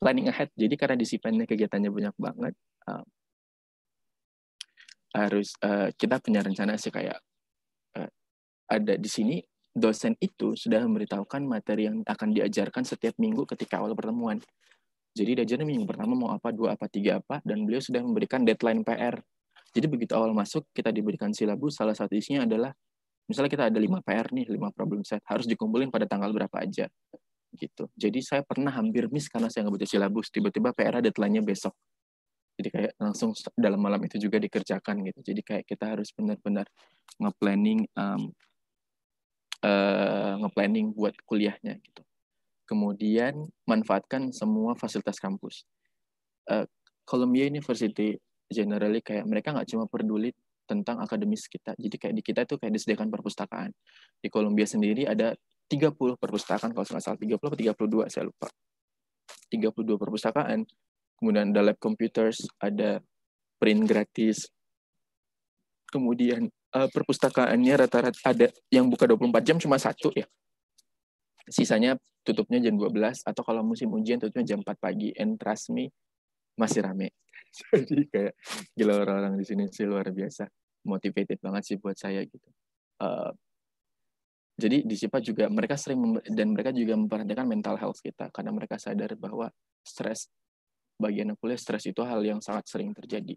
planning ahead. Jadi karena disiplinnya kegiatannya banyak banget, um, harus uh, kita punya rencana sih kayak uh, ada di sini dosen itu sudah memberitahukan materi yang akan diajarkan setiap minggu ketika awal pertemuan. Jadi diajarnya minggu pertama mau apa, dua apa, tiga apa, dan beliau sudah memberikan deadline PR jadi begitu awal masuk kita diberikan silabus, salah satu isinya adalah misalnya kita ada lima PR nih, lima problem set harus dikumpulin pada tanggal berapa aja gitu. Jadi saya pernah hampir miss karena saya nggak baca silabus, tiba-tiba PR deadline-nya besok. Jadi kayak langsung dalam malam itu juga dikerjakan gitu. Jadi kayak kita harus benar-benar nge-planning um, uh, nge-planning buat kuliahnya gitu. Kemudian manfaatkan semua fasilitas kampus. Uh, Columbia University generally kayak mereka nggak cuma peduli tentang akademis kita. Jadi kayak di kita itu kayak disediakan perpustakaan. Di Kolombia sendiri ada 30 perpustakaan kalau nggak salah 30 atau 32 saya lupa. 32 perpustakaan. Kemudian ada lab computers, ada print gratis. Kemudian uh, perpustakaannya rata-rata ada yang buka 24 jam cuma satu ya. Sisanya tutupnya jam 12 atau kalau musim ujian tutupnya jam 4 pagi. And trust me, masih rame. jadi kayak gila orang-orang di sini sih luar biasa motivated banget sih buat saya gitu uh, jadi di SIPA juga mereka sering dan mereka juga memperhatikan mental health kita karena mereka sadar bahwa stres bagian kuliah stres itu hal yang sangat sering terjadi.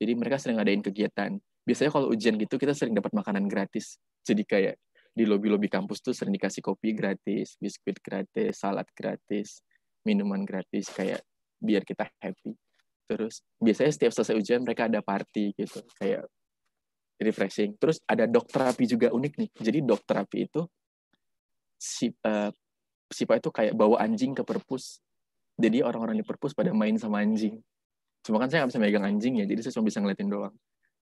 Jadi mereka sering ngadain kegiatan. Biasanya kalau ujian gitu kita sering dapat makanan gratis. Jadi kayak di lobi-lobi kampus tuh sering dikasih kopi gratis biskuit gratis salad gratis minuman gratis kayak biar kita happy. Terus biasanya setiap selesai ujian mereka ada party gitu kayak refreshing. Terus ada dok terapi juga unik nih. Jadi dok terapi itu si uh, Sipa itu kayak bawa anjing ke perpus jadi orang-orang di perpus pada main sama anjing. Cuma kan saya nggak bisa megang anjing ya jadi saya cuma bisa ngeliatin doang.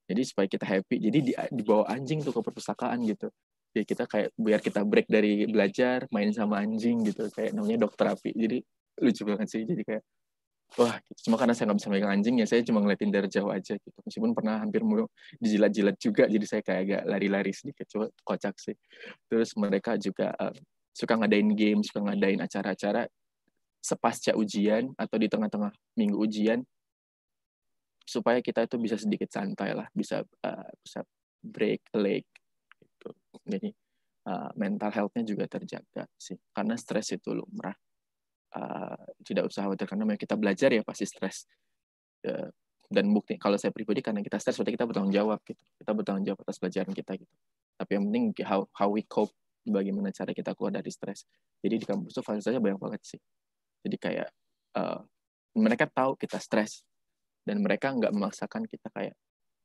Jadi supaya kita happy jadi di, dibawa anjing tuh ke perpustakaan gitu. Jadi kita kayak biar kita break dari belajar main sama anjing gitu. Kayak namanya dok terapi jadi lucu banget sih. Jadi kayak wah gitu. cuma karena saya nggak bisa megang anjing ya saya cuma ngeliatin dari jauh aja gitu. Meskipun pernah hampir mau dijilat-jilat juga jadi saya kayak agak lari-lari sedikit. Coba kocak sih. Terus mereka juga uh, suka ngadain game suka ngadain acara-acara sepasca ujian atau di tengah-tengah minggu ujian supaya kita itu bisa sedikit santai lah bisa uh, bisa break a leg gitu. Jadi uh, mental health-nya juga terjaga sih karena stres itu lumrah. Uh, tidak usah khawatir karena kita belajar ya pasti stres. Uh, dan bukti kalau saya pribadi karena kita stres berarti kita bertanggung jawab gitu. Kita bertanggung jawab atas pelajaran kita gitu. Tapi yang penting how, how we cope bagaimana cara kita keluar dari stres. Jadi di kampus itu fasilitasnya banyak banget sih jadi kayak uh, mereka tahu kita stres dan mereka nggak memaksakan kita kayak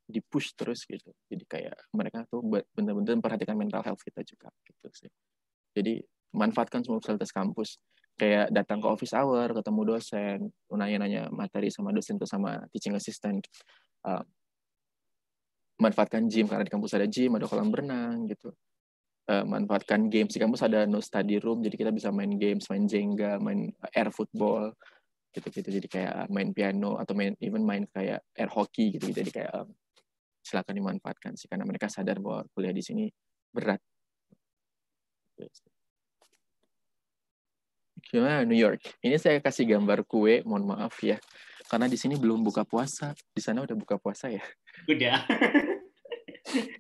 di push terus gitu. Jadi kayak mereka tuh benar-benar memperhatikan mental health kita juga gitu sih. Jadi manfaatkan semua fasilitas kampus. Kayak datang ke office hour ketemu dosen nanya-nanya materi sama dosen tuh sama teaching assistant. Uh, manfaatkan gym karena di kampus ada gym ada kolam berenang gitu uh, manfaatkan games di kampus ada no study room jadi kita bisa main games main jenga main air football gitu-gitu jadi kayak main piano atau main even main kayak air hockey gitu, -gitu. jadi kayak um, silakan dimanfaatkan sih karena mereka sadar bahwa kuliah di sini berat. Gimana New York? Ini saya kasih gambar kue, mohon maaf ya. Karena di sini belum buka puasa. Di sana udah buka puasa ya? Udah.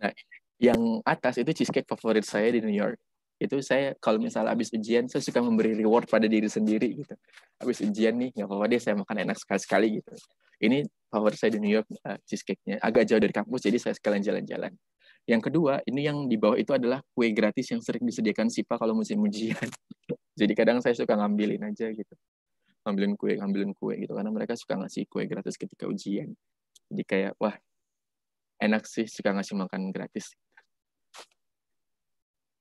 nah, yang atas itu cheesecake favorit saya di New York. Itu saya kalau misalnya habis ujian, saya suka memberi reward pada diri sendiri gitu. Habis ujian nih, nggak apa-apa deh saya makan enak sekali-sekali gitu. Ini favorit saya di New York uh, cheesecake-nya. Agak jauh dari kampus, jadi saya sekalian jalan-jalan. Yang kedua, ini yang di bawah itu adalah kue gratis yang sering disediakan Sipa kalau musim ujian. jadi kadang saya suka ngambilin aja gitu. Ngambilin kue, ngambilin kue gitu. Karena mereka suka ngasih kue gratis ketika ujian. Jadi kayak, wah, enak sih suka ngasih makan gratis.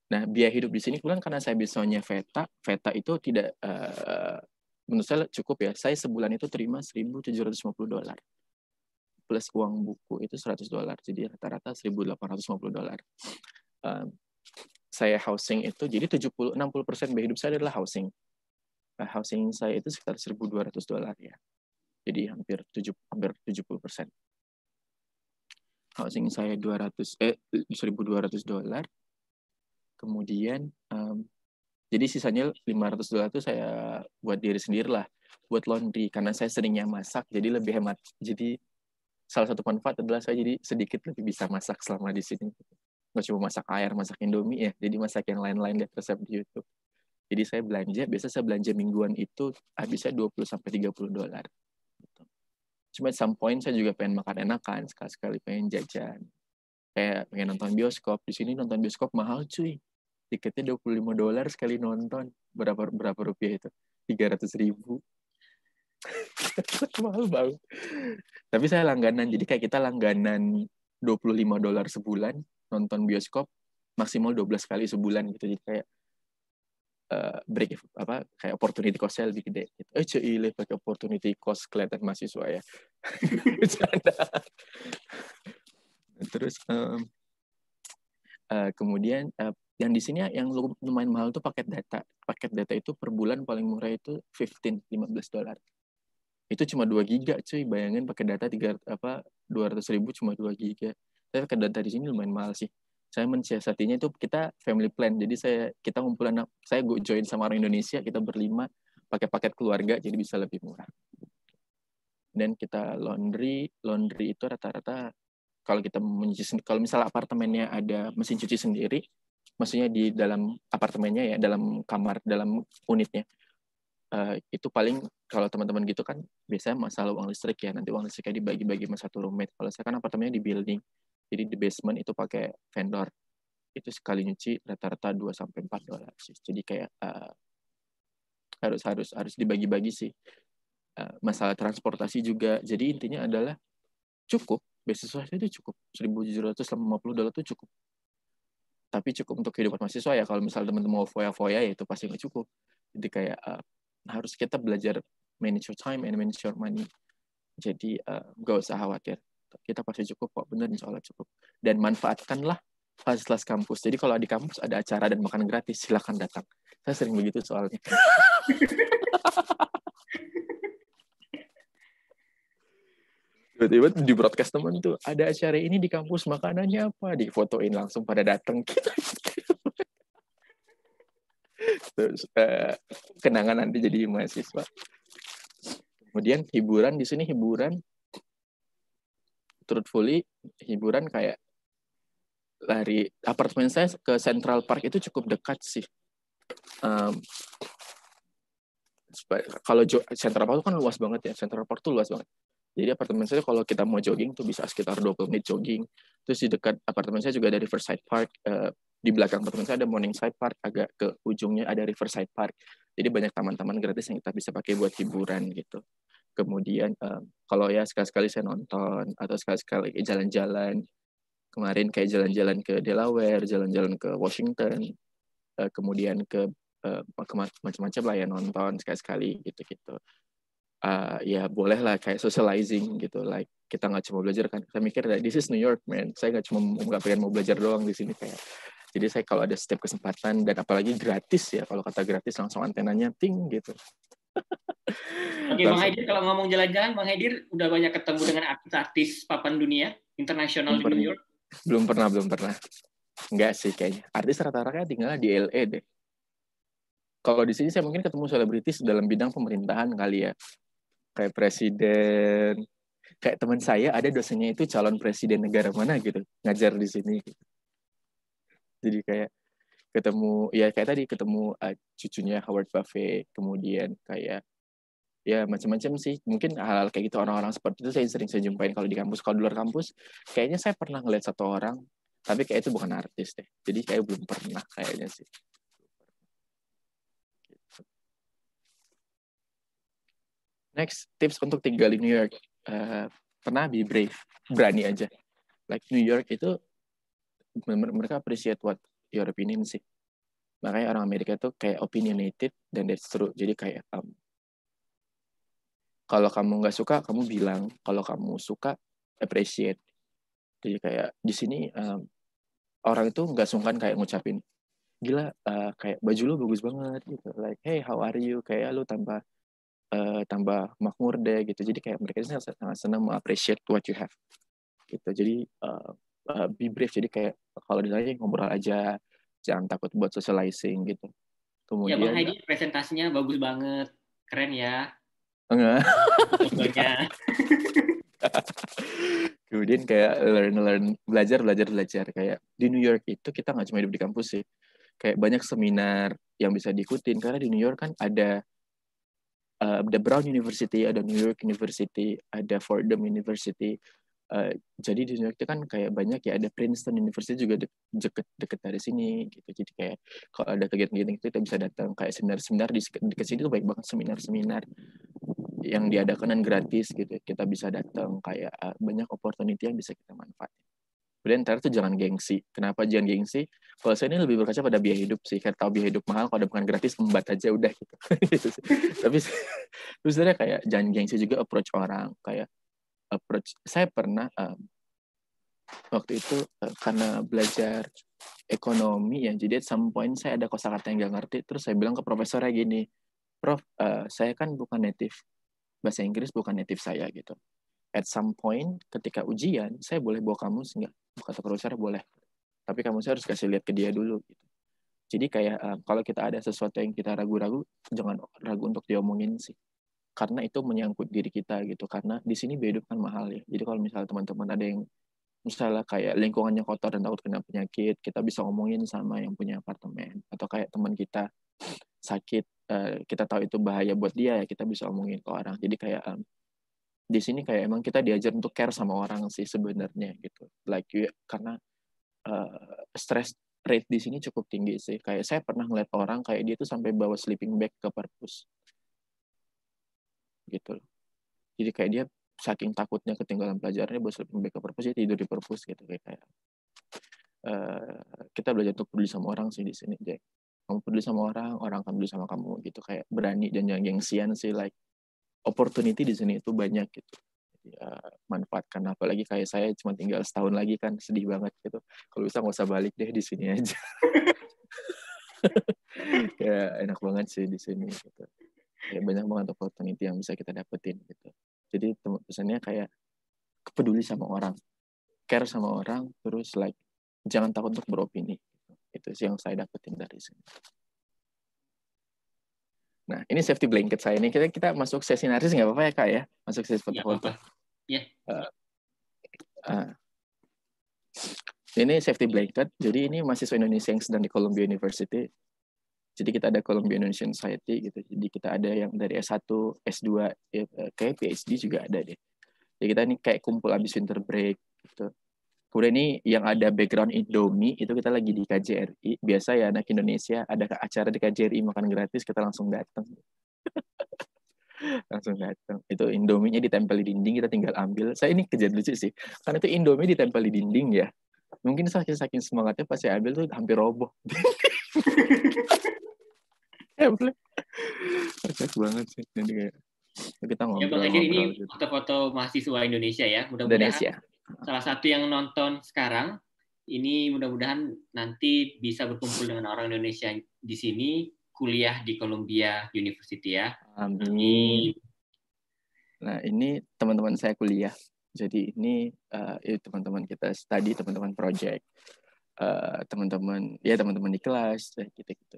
Nah, biaya hidup di sini kebetulan karena saya bisanya Veta, Veta itu tidak uh, menurut saya cukup ya. Saya sebulan itu terima 1.750 dolar plus uang buku itu 100 dolar. Jadi rata-rata 1.850 dolar. Um, saya housing itu jadi 70 60 persen biaya hidup saya adalah housing. Nah, housing saya itu sekitar 1.200 dolar ya. Jadi hampir 7 hampir 70 persen. Housing saya 200 eh 1.200 dolar. Kemudian um, jadi sisanya 500 dolar itu saya buat diri sendiri lah, buat laundry karena saya seringnya masak jadi lebih hemat. Jadi salah satu manfaat adalah saya jadi sedikit lebih bisa masak selama di sini. Nggak cuma masak air, masak indomie ya, jadi masak yang lain-lain lihat resep di YouTube. Jadi saya belanja, biasa saya belanja mingguan itu habisnya 20 sampai 30 dolar. Gitu. Cuma some point saya juga pengen makan enakan, sekali-sekali pengen jajan. Kayak pengen nonton bioskop, di sini nonton bioskop mahal cuy tiketnya 25 dolar sekali nonton. Berapa berapa rupiah itu? 300 ribu. Mahal banget. Tapi saya langganan. Jadi kayak kita langganan 25 dolar sebulan nonton bioskop maksimal 12 kali sebulan gitu. Jadi kayak uh, break apa kayak opportunity costnya lebih gede gitu. eh cuy pakai opportunity cost kelihatan mahasiswa ya. Terus um, uh, kemudian uh, yang di sini yang lumayan mahal tuh paket data. Paket data itu per bulan paling murah itu 15 15 dolar. Itu cuma 2 giga cuy. Bayangin pakai data 3 apa 200 ribu cuma 2 giga. Tapi pakai data di sini lumayan mahal sih. Saya mensiasatinya itu kita family plan. Jadi saya kita ngumpulin saya join sama orang Indonesia, kita berlima pakai paket keluarga jadi bisa lebih murah. Dan kita laundry, laundry itu rata-rata kalau kita mencuci kalau misalnya apartemennya ada mesin cuci sendiri, maksudnya di dalam apartemennya ya dalam kamar dalam unitnya. Uh, itu paling kalau teman-teman gitu kan biasanya masalah uang listrik ya. Nanti uang listriknya dibagi-bagi sama satu roommate. Kalau saya kan apartemennya di building jadi di basement itu pakai vendor. Itu sekali nyuci rata-rata 2 sampai empat dolar jadi kayak uh, harus harus harus dibagi-bagi sih. Uh, masalah transportasi juga. Jadi intinya adalah cukup. Beasiswa itu cukup. 1750 dolar itu cukup tapi cukup untuk kehidupan mahasiswa ya kalau misalnya teman-teman mau foya-foya ya itu pasti nggak cukup. Jadi kayak uh, harus kita belajar manage your time and manage your money. Jadi uh, gak usah khawatir. Kita pasti cukup kok bener insya Allah cukup. Dan manfaatkanlah fasilitas kampus. Jadi kalau di kampus ada acara dan makan gratis silahkan datang. Saya sering begitu soalnya tiba-tiba di broadcast teman tuh ada acara ini di kampus makanannya apa? Difotoin langsung pada datang kita terus uh, kenangan nanti jadi mahasiswa. Kemudian hiburan di sini hiburan. Truthfully hiburan kayak lari apartemen saya ke Central Park itu cukup dekat sih. Um, kalau Central Park itu kan luas banget ya. Central Park tuh luas banget jadi apartemen saya kalau kita mau jogging tuh bisa sekitar 20 menit jogging. Terus di dekat apartemen saya juga ada Riverside Park. Uh, di belakang apartemen saya ada Morningside Park. Agak ke ujungnya ada Riverside Park. Jadi banyak taman-taman gratis yang kita bisa pakai buat hiburan gitu. kemudian um, kalau ya sekali-sekali saya nonton atau sekali-sekali jalan-jalan kemarin kayak jalan-jalan ke Delaware jalan-jalan ke Washington uh, kemudian ke uh, macam-macam lah ya nonton sekali-sekali gitu-gitu uh, ya boleh lah kayak socializing gitu like kita nggak cuma belajar kan saya mikir this is New York man saya nggak cuma nggak pengen mau belajar doang di sini kayak jadi saya kalau ada setiap kesempatan dan apalagi gratis ya kalau kata gratis langsung antenanya ting gitu Oke, Bang Haidir, kalau ngomong jalan-jalan, Bang Haidir udah banyak ketemu dengan artis-artis papan dunia, internasional di New York? Belum pernah, belum pernah. Enggak sih kayaknya. Artis rata-rata tinggal di LA deh. Kalau di sini saya mungkin ketemu selebritis dalam bidang pemerintahan kali ya. Kayak presiden. Kayak teman saya ada dosennya itu calon presiden negara mana gitu. Ngajar di sini. Gitu. Jadi kayak ketemu ya kayak tadi ketemu uh, cucunya Howard Buffett kemudian kayak ya macam-macam sih mungkin hal-hal kayak gitu orang-orang seperti itu saya sering saya jumpain kalau di kampus kalau di luar kampus kayaknya saya pernah ngeliat satu orang tapi kayak itu bukan artis deh jadi kayak belum pernah kayaknya sih next tips untuk tinggal di New York. Uh, pernah be brave berani aja. Like New York itu mereka appreciate what your opinion sih. Makanya orang Amerika tuh kayak opinionated dan that's true. Jadi kayak um, kalau kamu nggak suka kamu bilang. Kalau kamu suka appreciate. Jadi kayak di sini um, orang itu nggak sungkan kayak ngucapin gila uh, kayak baju lu bagus banget gitu. Like hey how are you? Kayak lu tambah uh, tambah makmur deh gitu. Jadi kayak mereka sangat, sangat senang mengapreciate what you have gitu. Jadi uh, uh, be brave. Jadi kayak kalau ditanya ngobrol aja jangan takut buat socializing gitu. Kemudian ya bang presentasinya bagus banget. Keren ya. Enggak. Kemudian kayak learn learn belajar belajar belajar. Kayak di New York itu kita nggak cuma hidup di kampus sih. Kayak banyak seminar yang bisa diikutin. Karena di New York kan ada uh, ada Brown University ada New York University ada Fordham University. Uh, jadi di New York itu kan kayak banyak ya ada Princeton University juga de deket deket dari sini gitu. Jadi kayak kalau ada kegiatan-kegiatan itu kita bisa datang. Kayak seminar-seminar di dekat sini tuh baik banget seminar-seminar yang diadakan dan gratis gitu. Kita bisa datang kayak uh, banyak opportunity yang bisa kita manfaatin kemudian terakhir tuh jangan gengsi. Kenapa jangan gengsi? Kalau saya ini lebih berkaca pada biaya hidup sih. Kayak tahu biaya hidup mahal kalau ada bukan gratis embat aja udah gitu, gitu tapi sebenarnya kayak jangan gengsi juga approach orang. Kayak approach saya pernah um, waktu itu uh, karena belajar ekonomi ya jadi at some point saya ada kosakata yang gak ngerti terus saya bilang ke profesornya gini prof uh, saya kan bukan native bahasa Inggris bukan native saya gitu at some point ketika ujian saya boleh bawa kamu nggak? Kata profesor boleh. Tapi kamu harus kasih lihat ke dia dulu gitu. Jadi kayak uh, kalau kita ada sesuatu yang kita ragu-ragu jangan ragu untuk diomongin sih. Karena itu menyangkut diri kita gitu. Karena di sini biaya hidup kan mahal ya. Jadi kalau misalnya teman-teman ada yang misalnya kayak lingkungannya kotor dan takut kena penyakit kita bisa ngomongin sama yang punya apartemen. Atau kayak teman kita sakit uh, kita tahu itu bahaya buat dia ya kita bisa ngomongin ke orang. Jadi kayak um, di sini kayak emang kita diajar untuk care sama orang sih sebenarnya gitu. Like you, karena uh, stress rate di sini cukup tinggi sih. Kayak saya pernah ngeliat orang kayak dia tuh sampai bawa sleeping bag ke perpus. Gitu. Jadi kayak dia saking takutnya ketinggalan pelajarannya buat sleeping bag ke perpus dia tidur di perpus gitu kayak kayak uh, kita belajar untuk peduli sama orang sih di sini Jack. Kamu peduli sama orang orang akan peduli sama kamu gitu. Kayak berani dan jangan gengsian sih like opportunity di sini itu banyak gitu. Uh, manfaatkan. Apalagi kayak saya cuma tinggal setahun lagi kan sedih banget gitu. Kalau bisa nggak usah balik deh di sini aja. Ya enak banget sih di sini gitu. Ya banyak banget opportunity yang bisa kita dapetin gitu. Jadi pesannya kayak peduli sama orang care sama orang terus like jangan takut untuk beropini itu sih yang saya dapetin dari sini nah ini safety blanket saya ini kita kita masuk sesi narsis nggak apa-apa ya kak ya? Masuk sesi foto-foto ya uh, uh, ini safety blanket. Jadi ini mahasiswa Indonesia yang sedang di Columbia University. Jadi kita ada Columbia Indonesian Society gitu. Jadi kita ada yang dari S1, S2, ya, kayak PhD juga ada deh. Jadi kita ini kayak kumpul abis winter break gitu. Kemudian ini yang ada background Indomie itu kita lagi di KJRI. Biasa ya anak Indonesia ada acara di KJRI makan gratis kita langsung datang. langsung datang itu indominya ditempel di dinding kita tinggal ambil. Saya ini kejadian lucu sih karena itu indomie ditempel di dinding ya. Mungkin saking saking semangatnya pas saya ambil tuh hampir roboh. Kocak banget sih jadi kayak kita ngobrol, ya bang Ajar ini gitu. foto-foto mahasiswa Indonesia ya mudah-mudahan salah satu yang nonton sekarang ini mudah-mudahan nanti bisa berkumpul dengan orang Indonesia di sini kuliah di Columbia University ya. Amin. Nah ini teman-teman saya kuliah. Jadi ini uh, teman-teman kita study, teman-teman project, uh, teman-teman ya teman-teman di kelas, gitu-gitu.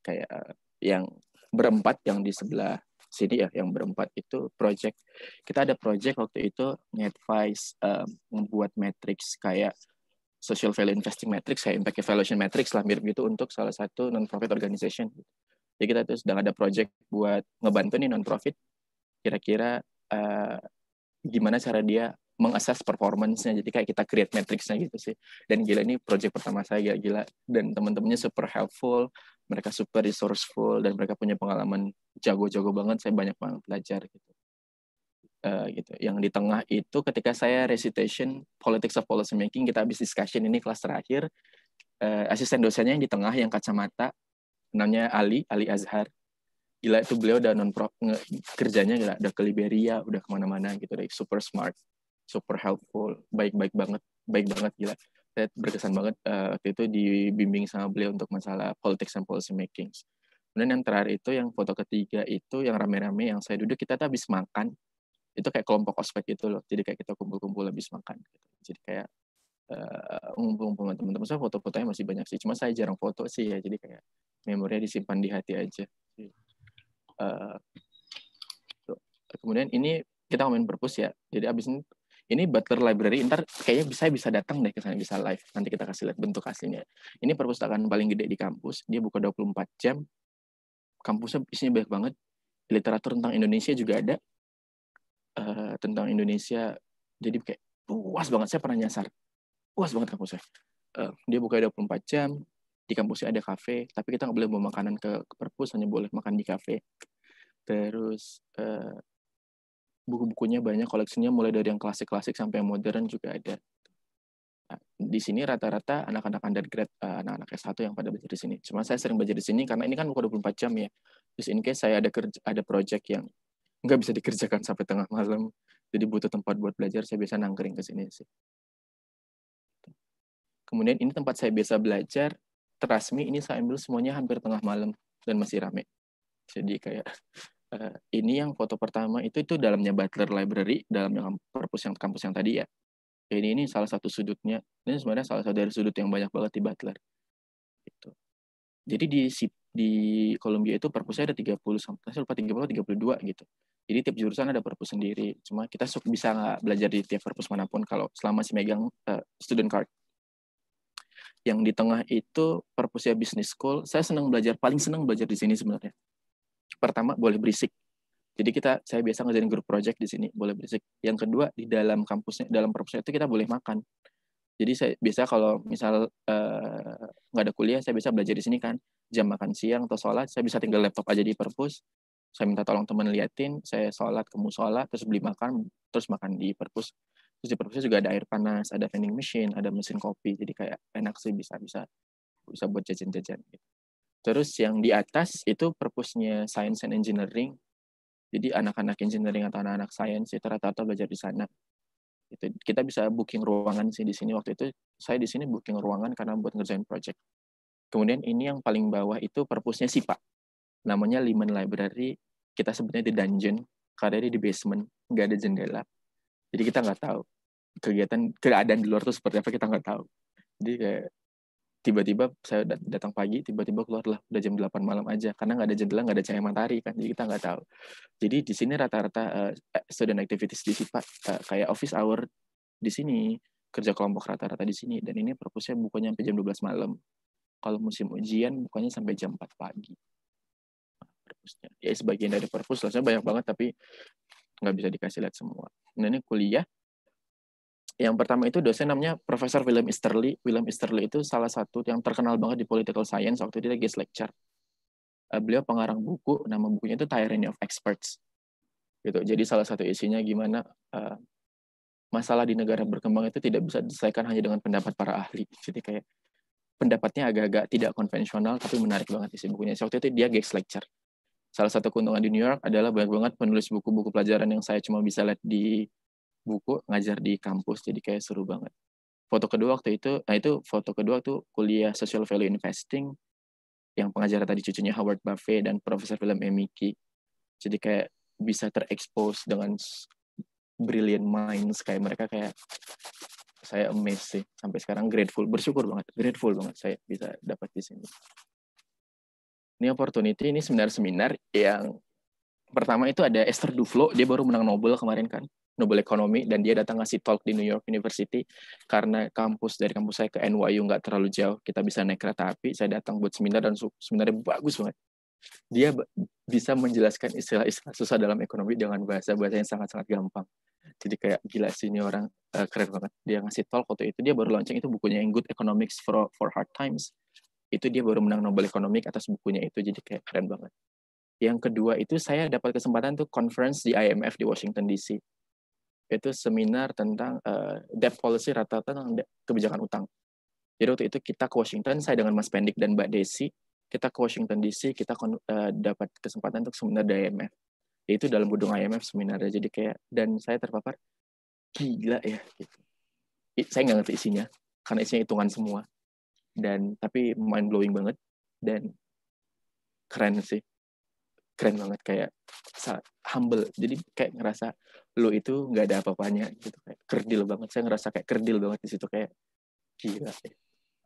Kayak uh, yang berempat yang di sebelah sini ya, yang berempat itu project. Kita ada project waktu itu nge-advise uh, membuat matrix kayak social value investing matrix kayak impact evaluation matrix lah mirip gitu untuk salah satu non profit organization. Jadi kita tuh sedang ada project buat ngebantu nih non profit kira-kira uh, gimana cara dia mengassess performance-nya. Jadi kayak kita create matrix-nya gitu sih. Dan gila ini project pertama saya gila, gila. Dan teman-temannya super helpful, mereka super resourceful, dan mereka punya pengalaman jago-jago banget. Saya banyak banget belajar gitu uh, gitu. Yang di tengah itu ketika saya recitation politics of policy making kita habis discussion ini kelas terakhir uh, asisten dosennya yang di tengah yang kacamata namanya Ali Ali Azhar gila itu beliau udah non pro kerjanya gila udah ke Liberia udah ke mana-mana gitu deh super smart super helpful baik-baik banget baik banget gila. Saya berkesan banget uh, waktu itu dibimbing sama beliau untuk masalah politics and policy making. Kemudian yang terakhir itu yang foto ketiga itu yang rame-rame yang saya duduk kita tuh habis makan. Itu kayak kelompok ospek gitu loh. Jadi kayak kita kumpul-kumpul habis makan gitu. jadi kayak uh, ngumpul-ngumpul teman-teman. Saya foto-fotonya masih banyak sih. Cuma saya jarang foto sih ya. Jadi kayak memorinya disimpan di hati aja. Uh, kemudian ini kita ngomongin perpus ya. Jadi abis ini ini Butler Library ntar kayaknya bisa bisa datang deh ke sana bisa live. Nanti kita kasih lihat bentuk aslinya. Ini perpustakaan paling gede di kampus. Dia buka 24 jam. Kampusnya isinya banyak banget. Literatur tentang Indonesia juga ada. Uh, tentang Indonesia jadi kayak puas banget. Saya pernah nyasar. Puas banget kampusnya. Uh, dia buka 24 jam. Di kampusnya ada kafe tapi kita nggak boleh bawa makanan ke, ke perpus hanya boleh makan di kafe. Terus uh, buku-bukunya banyak koleksinya mulai dari yang klasik-klasik sampai yang modern juga ada. Nah, di sini rata-rata anak-anak undergrad anak-anak S1 yang pada belajar di sini. Cuma saya sering belajar di sini karena ini kan buka 24 jam ya. Terus in case saya ada kerja ada project yang nggak bisa dikerjakan sampai tengah malam jadi butuh tempat buat belajar saya biasa nangkring ke sini sih. Kemudian ini tempat saya biasa belajar terasmi ini saya ambil semuanya hampir tengah malam dan masih rame. Jadi kayak uh, ini yang foto pertama itu itu dalamnya Butler Library dalam yang perpus yang kampus yang tadi ya ini ini salah satu sudutnya ini sebenarnya salah satu dari sudut yang banyak banget di Butler gitu jadi di di Columbia itu perpusnya ada 30 sampai lupa 30 32 gitu. Jadi tiap jurusan ada perpus sendiri. Cuma kita bisa nggak belajar di tiap perpus mana pun kalau selama si megang uh, student card. Yang di tengah itu perpusnya business school. Saya senang belajar, paling senang belajar di sini sebenarnya. Pertama boleh berisik. Jadi kita saya biasa ngajarin grup project di sini, boleh berisik. Yang kedua di dalam kampusnya, dalam perpusnya itu kita boleh makan. Jadi saya biasa kalau misal uh, nggak ada kuliah, saya bisa belajar di sini kan. Jam makan siang atau sholat, saya bisa tinggal laptop aja di perpus. Saya minta tolong teman liatin, saya sholat ke musola, terus beli makan, terus makan di perpus. Terus di perpusnya juga ada air panas, ada vending machine, ada mesin kopi. Jadi kayak enak sih bisa bisa bisa buat jajan-jajan. Gitu. Terus yang di atas itu perpusnya Science and Engineering. Jadi anak-anak engineering atau anak-anak science itu rata-rata belajar di sana. Itu kita bisa booking ruangan sih di sini. Waktu itu saya di sini booking ruangan karena buat ngerjain project. Kemudian ini yang paling bawah itu perpusnya sih pak namanya Lehman Library. Kita sebenarnya di dungeon. Karena dia di basement. Nggak ada jendela. Jadi kita nggak tahu kegiatan keadaan di luar tuh seperti apa kita nggak tahu. Jadi kayak tiba-tiba saya datang pagi tiba-tiba keluar lah udah jam 8 malam aja karena nggak ada jendela nggak ada cahaya matahari kan jadi kita nggak tahu. Jadi di sini rata-rata uh, student activities di SIPA uh, kayak office hour di sini kerja kelompok rata-rata di sini dan ini perpusnya bukannya sampai jam 12 malam. Kalau musim ujian bukannya sampai jam 4 pagi. Perpusnya. Ya sebagian dari perpus banyak banget tapi nggak bisa dikasih lihat semua. Nah ini kuliah yang pertama itu dosen namanya Profesor William Easterly. William Easterly itu salah satu yang terkenal banget di political science waktu dia guest lecture. Uh, beliau pengarang buku, nama bukunya itu Tyranny of Experts. gitu. Jadi salah satu isinya gimana uh, masalah di negara berkembang itu tidak bisa diselesaikan hanya dengan pendapat para ahli. Jadi kayak pendapatnya agak-agak tidak konvensional tapi menarik banget isi bukunya. Waktu itu dia guest lecture. Salah satu keuntungan di New York adalah banyak banget penulis buku-buku pelajaran yang saya cuma bisa lihat di buku ngajar di kampus jadi kayak seru banget. Foto kedua waktu itu, nah itu foto kedua tuh kuliah social value investing yang pengajar tadi cucunya Howard Buffett dan Profesor William M. Mickey. Jadi kayak bisa terekspos dengan brilliant minds kayak mereka kayak saya amazed sih sampai sekarang grateful bersyukur banget grateful banget saya bisa dapat di sini ini opportunity ini seminar-seminar yang pertama itu ada Esther Duflo dia baru menang Nobel kemarin kan Nobel Ekonomi dan dia datang ngasih talk di New York University. Karena kampus dari kampus saya ke NYU nggak terlalu jauh kita bisa naik kereta api saya datang buat seminar dan seminarnya bagus banget. Dia bisa menjelaskan istilah-istilah susah dalam ekonomi dengan bahasa-bahasa yang sangat-sangat gampang. Jadi kayak gila sih ini orang uh, keren banget. Dia ngasih talk waktu itu dia baru launching itu bukunya yang Good Economics for for Hard Times. Itu dia baru menang Nobel Economic atas bukunya itu jadi kayak keren banget. Yang kedua itu saya dapat kesempatan tuh conference di IMF di Washington DC itu seminar tentang uh, debt policy rata-rata tentang kebijakan utang. Jadi waktu itu kita ke Washington saya dengan Mas Pendik dan Mbak Desi kita ke Washington DC kita uh, dapat kesempatan untuk seminar di IMF itu dalam gedung IMF seminarnya. Jadi kayak dan saya terpapar gila ya gitu. saya nggak ngerti isinya karena isinya hitungan semua. Dan tapi mind blowing banget dan keren sih. Keren banget kayak humble. Jadi kayak ngerasa lo itu nggak ada apa-apanya gitu kayak kerdil banget. Saya ngerasa kayak kerdil banget di situ kayak gila ya.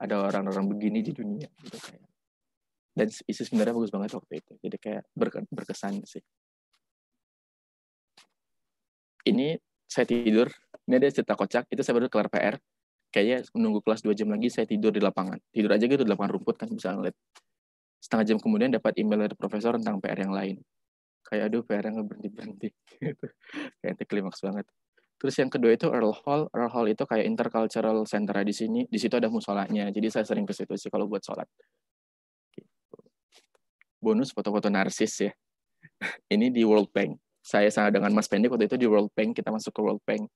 ada orang-orang begini di dunia gitu kayak. Dan isi sebenarnya bagus banget waktu itu. Jadi kayak berkesan sih. Ini saya tidur ini ada cerita kocak itu saya baru kelar PR kayaknya menunggu kelas dua jam lagi saya tidur di lapangan. Tidur aja gitu di lapangan rumput kan bisa ngeliat. Setengah jam kemudian dapat email dari profesor tentang PR yang lain kayak aduh PR yang berhenti berhenti kayak itu klimaks banget. Terus yang kedua itu Earl Hall. Earl Hall itu kayak intercultural center di sini. Di situ ada musolanya. Jadi saya sering ke situ sih kalau buat sholat. Gitu. bonus foto-foto narsis ya. Ini di World Bank. Saya sama dengan Mas Pendek waktu itu di World Bank. Kita masuk ke World Bank.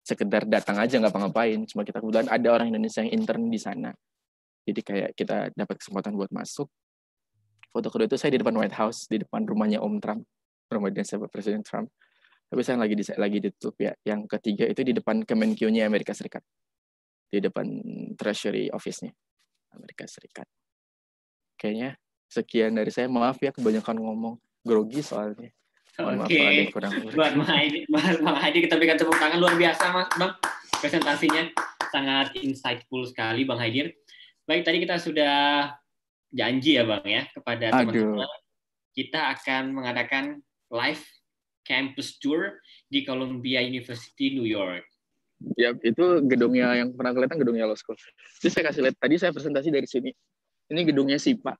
Sekedar datang aja nggak apa-ngapain. Cuma kita kebetulan ada orang Indonesia yang intern di sana. Jadi kayak kita dapat kesempatan buat masuk foto kedua itu saya di depan White House di depan rumahnya Om Trump rumah dinasnya Presiden Trump. Tapi saya lagi di lagi ditutup ya yang ketiga itu di depan Kemenq-nya Amerika Serikat. Di depan Treasury Office-nya Amerika Serikat. Kayaknya sekian dari saya. Maaf ya kebanyakan ngomong grogi soalnya. Oke, okay. buat Bang Haidi kita berikan tepuk tangan. Luar biasa Mas Bang. Presentasinya sangat insightful sekali Bang Haidir. Baik, tadi kita sudah janji ya Bang ya kepada teman-teman kita akan mengadakan live campus tour di Columbia University New York. Ya, itu gedungnya yang pernah kelihatan gedungnya Law School. Jadi saya kasih lihat tadi saya presentasi dari sini. Ini gedungnya SIPA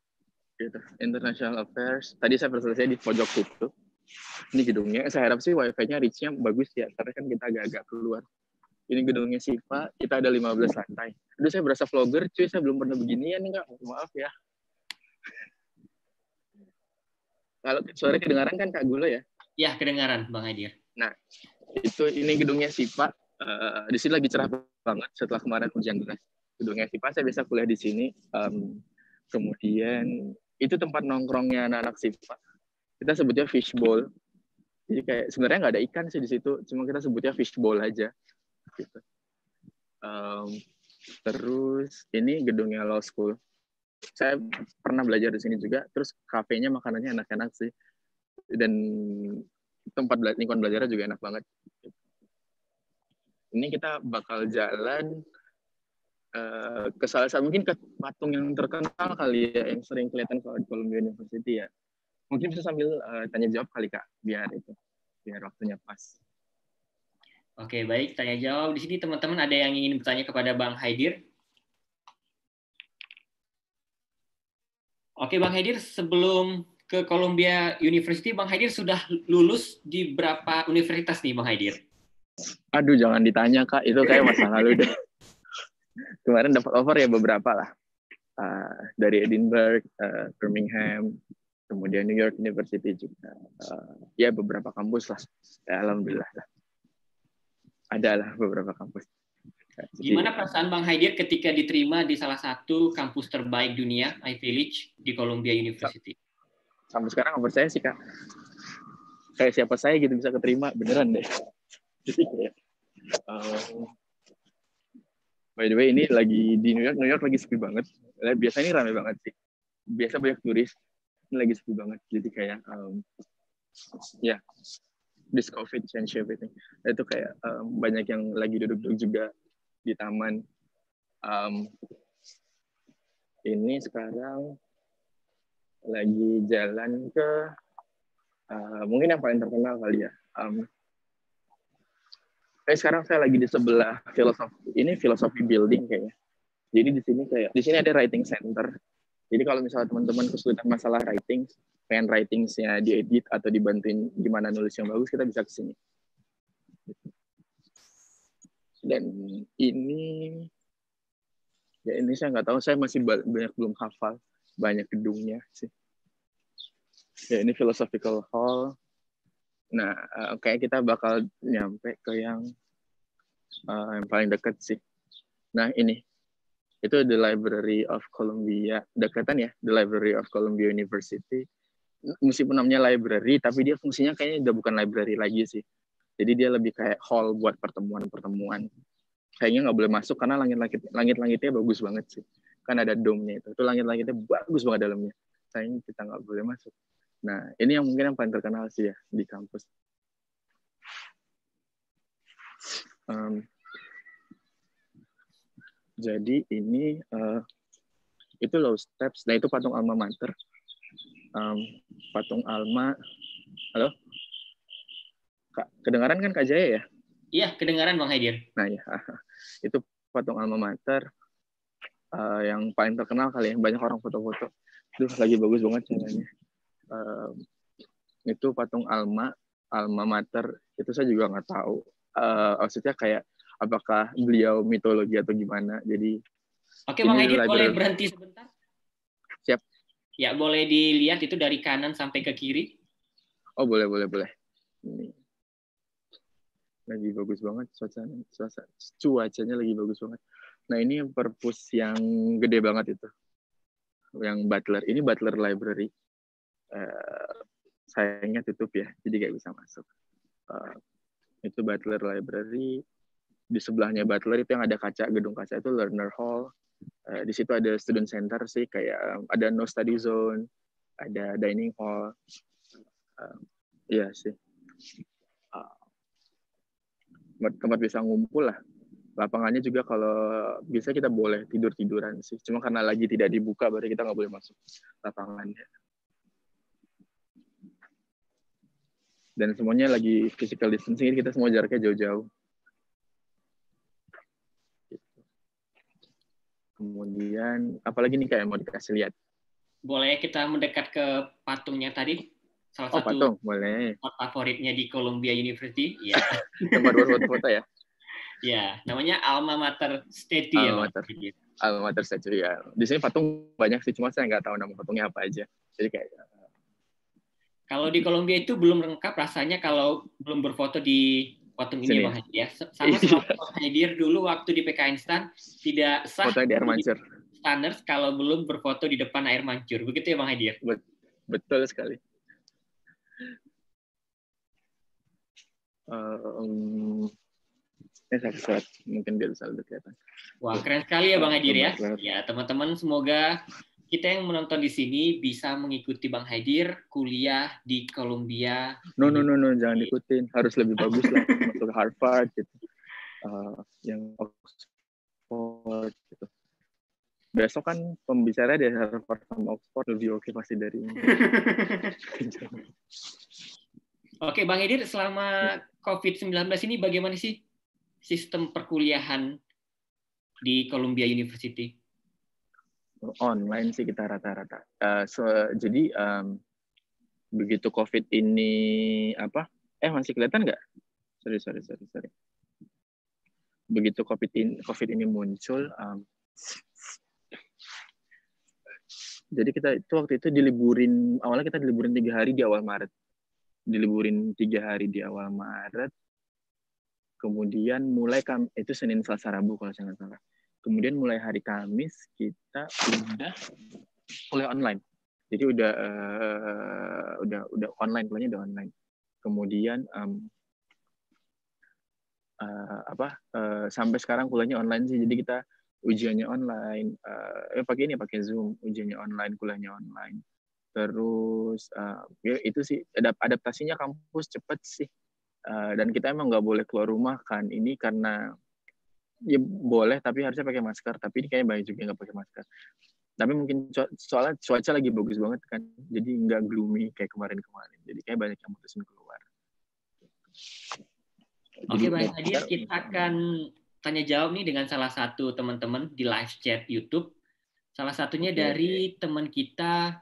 gitu, International Affairs. Tadi saya presentasi di pojok situ ini gedungnya saya harap sih wifi-nya reach-nya bagus ya karena kan kita agak-agak keluar ini gedungnya Siva kita ada 15 lantai aduh saya berasa vlogger cuy saya belum pernah beginian enggak maaf ya kalau suara kedengaran kan Kak Gula ya? Ya kedengaran Bang Hadir nah itu ini gedungnya Siva uh, di sini lagi cerah banget setelah kemarin hujan deras. Gedungnya Siva saya bisa kuliah di sini. Um, kemudian itu tempat nongkrongnya anak-anak Siva kita sebutnya fishbowl. Jadi kayak sebenarnya nggak ada ikan sih di situ cuma kita sebutnya fishbowl aja. Gitu. Um, terus ini gedungnya law school saya pernah belajar di sini juga. Terus kafenya makanannya enak-enak sih. Dan tempat lingkungan belajarnya juga enak banget. Ini kita bakal jalan uh, ke salah satu mungkin ke patung yang terkenal kali ya yang sering kelihatan kalau di Columbia University ya. Mungkin bisa sambil uh, tanya jawab kali kak. Biar itu biar waktunya pas. Oke baik. Tanya jawab. Di sini teman-teman ada yang ingin bertanya kepada bang Haidir oke bang Haidir sebelum ke Columbia University bang Haidir sudah lulus di berapa universitas nih bang Haidir aduh jangan ditanya kak. Itu kayak masa lalu deh. Kemarin dapat offer ya beberapa lah. Uh, dari Edinburgh, uh, Birmingham, kemudian New York University juga. Uh, ya beberapa kampus lah. Ya, alhamdulillah lah. Ada lah beberapa kampus Gimana perasaan Bang Haidir ketika diterima di salah satu kampus terbaik dunia, Ivy Village, di Columbia University? Sampai sekarang nggak percaya sih, Kak. Kayak siapa saya gitu bisa keterima, beneran deh. Jadi kayak, um, by the way, ini lagi di New York, New York lagi sepi banget. Biasanya ini rame banget sih. Biasa banyak turis, ini lagi sepi banget jadi kayak um, ya yeah, this covid change everything itu kayak um, banyak yang lagi duduk-duduk juga di taman. Um, ini sekarang lagi jalan ke uh, mungkin yang paling terkenal kali ya. Um, eh sekarang saya lagi di sebelah filosofi ini filosofi building kayaknya. Jadi di sini kayak di sini ada writing center. Jadi kalau misalnya teman-teman kesulitan masalah writing, pengen writingsnya diedit atau dibantuin gimana nulis yang bagus, kita bisa ke sini. Dan ini, ya ini saya nggak tahu, saya masih banyak belum hafal banyak gedungnya sih. Ya ini philosophical hall. Nah, uh, kayak kita bakal nyampe ke yang uh, yang paling dekat sih. Nah ini itu The Library of Columbia dekatan ya The Library of Columbia University meskipun namanya library tapi dia fungsinya kayaknya udah bukan library lagi sih jadi dia lebih kayak hall buat pertemuan-pertemuan kayaknya nggak boleh masuk karena langit-langit langit-langitnya bagus banget sih kan ada dome-nya itu itu langit-langitnya bagus banget dalamnya sayang kita nggak boleh masuk nah ini yang mungkin yang paling terkenal sih ya di kampus um, jadi ini uh, itu low steps. Nah itu patung alma mater. Um, patung alma. Halo? Kak, kedengaran kan Kak Jaya ya? Iya, kedengaran Bang Haidir. Nah ya, itu patung alma mater uh, yang paling terkenal kali ya. Banyak orang foto-foto. Itu lagi bagus banget caranya. Uh, itu patung alma, alma mater. Itu saya juga nggak tahu. Uh, maksudnya kayak apakah beliau mitologi atau gimana. Jadi Oke, Bang Edi boleh berhenti sebentar? Siap. Ya, boleh dilihat itu dari kanan sampai ke kiri. Oh, boleh, boleh, boleh. Ini. Lagi bagus banget suasana, suasana cuacanya lagi bagus banget. Nah, ini perpus yang gede banget itu. Yang Butler. Ini Butler Library. Uh, sayangnya tutup ya, jadi nggak bisa masuk. Uh, itu Butler Library di sebelahnya Butler itu yang ada kaca gedung kaca itu learner hall uh, di situ ada student center sih kayak ada no study zone ada dining hall uh, iya sih tempat bisa ngumpul lah lapangannya juga kalau bisa kita boleh tidur tiduran sih cuma karena lagi tidak dibuka berarti kita nggak boleh masuk lapangannya dan semuanya lagi physical distancing kita semua jaraknya jauh-jauh Kemudian apalagi nih kayak mau dikasih lihat? Boleh kita mendekat ke patungnya tadi? Salah oh, satu patung, boleh. favoritnya di Columbia University. Ya. Tempat buat foto-foto ya? Ya, namanya Alma Mater Statue ya, Alma Mater. Alma Mater Statue ya. Di sini patung banyak sih, cuma saya nggak tahu nama patungnya apa aja. Jadi kayak kalau di Columbia itu belum lengkap rasanya kalau belum berfoto di patung ini Bang Hadir ya. Sama sama Bang Hadir dulu waktu di PK Instan tidak sah foto di air mancur. Standar kalau belum berfoto di depan air mancur. Begitu ya Bang Hadir? Betul sekali. Um, ini satu mungkin dia bisa lebih kelihatan. Wah keren sekali ya Bang Hadir ya. Ya teman-teman semoga kita yang menonton di sini bisa mengikuti Bang Haidir kuliah di Columbia. No, no, no, no, jangan ikutin. Harus lebih bagus lah masuk Harvard gitu. Uh, yang Oxford gitu. Besok kan pembicara di Harvard sama Oxford lebih oke pasti dari ini. Oke, Bang Haidir, selama COVID-19 ini bagaimana sih sistem perkuliahan di Columbia University? online sih kita rata-rata. Uh, so, jadi um, begitu COVID ini apa? Eh masih kelihatan nggak? Sorry sorry sorry sorry. Begitu COVID ini COVID ini muncul, um, jadi kita itu waktu itu diliburin awalnya kita diliburin tiga hari di awal Maret diliburin tiga hari di awal Maret. Kemudian mulai kam itu Senin Selasa Rabu kalau saya nggak salah. Kemudian mulai hari Kamis kita udah kuliah online. Jadi udah uh, udah udah online kuliahnya udah online. Kemudian um, uh, apa uh, sampai sekarang kuliahnya online sih. Jadi kita ujiannya online uh, eh pakai ini pakai zoom. Ujiannya online kuliahnya online terus uh, ya itu sih adaptasinya kampus cepet sih. Uh, dan kita emang nggak boleh keluar rumah kan. Ini karena ya boleh tapi harusnya pakai masker. Tapi ini kayaknya banyak juga nggak pakai masker. Tapi mungkin soalnya cuaca lagi bagus banget kan. Jadi nggak gloomy kayak kemarin-kemarin. Jadi kayak banyak yang mutusin keluar. Oke, Bang Hadir, kita akan tanya jawab nih dengan salah satu teman-teman di live chat YouTube. Salah satunya dari teman kita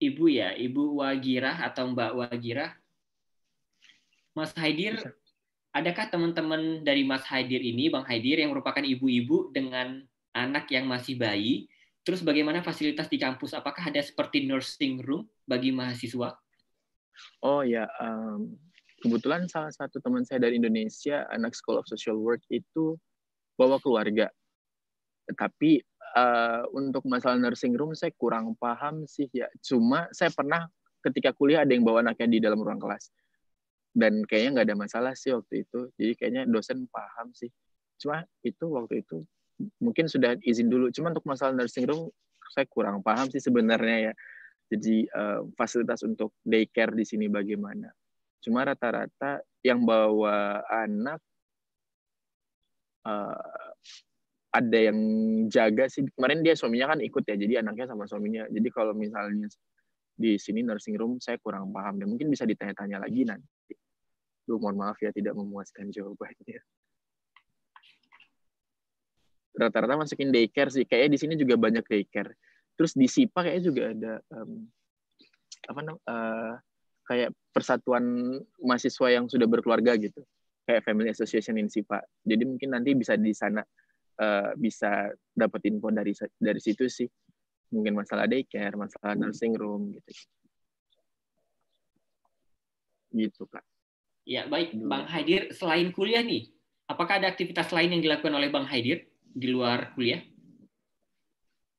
Ibu ya, Ibu Wagirah atau Mbak Wagirah. Mas Haidir, adakah teman-teman dari Mas Haidir ini, Bang Haidir, yang merupakan ibu-ibu dengan anak yang masih bayi? Terus bagaimana fasilitas di kampus? Apakah ada seperti nursing room bagi mahasiswa? Oh ya, um, kebetulan salah satu teman saya dari Indonesia, anak School of Social Work itu bawa keluarga. Tapi uh, untuk masalah nursing room saya kurang paham sih ya. Cuma saya pernah ketika kuliah ada yang bawa anaknya di dalam ruang kelas. Dan kayaknya nggak ada masalah sih waktu itu. Jadi kayaknya dosen paham sih. Cuma itu waktu itu mungkin sudah izin dulu. Cuma untuk masalah nursing room saya kurang paham sih sebenarnya ya. Jadi uh, fasilitas untuk daycare di sini bagaimana? Cuma rata-rata yang bawa anak uh, ada yang jaga sih. Kemarin dia suaminya kan ikut ya, jadi anaknya sama suaminya. Jadi kalau misalnya di sini nursing room saya kurang paham dan mungkin bisa ditanya-tanya lagi nanti. Duh, mohon maaf ya tidak memuaskan jawabannya. Rata-rata masukin daycare sih. Kayaknya di sini juga banyak daycare. Terus di SIPA kayaknya juga ada um, apa namanya uh, kayak persatuan mahasiswa yang sudah berkeluarga gitu kayak family association in SIPA jadi mungkin nanti bisa di sana uh, bisa dapat info dari dari situ sih. Mungkin masalah daycare masalah nursing room gitu. Gitu kak. Ya baik. Bang Haidir selain kuliah nih apakah ada aktivitas lain yang dilakukan oleh bang Haidir di luar kuliah?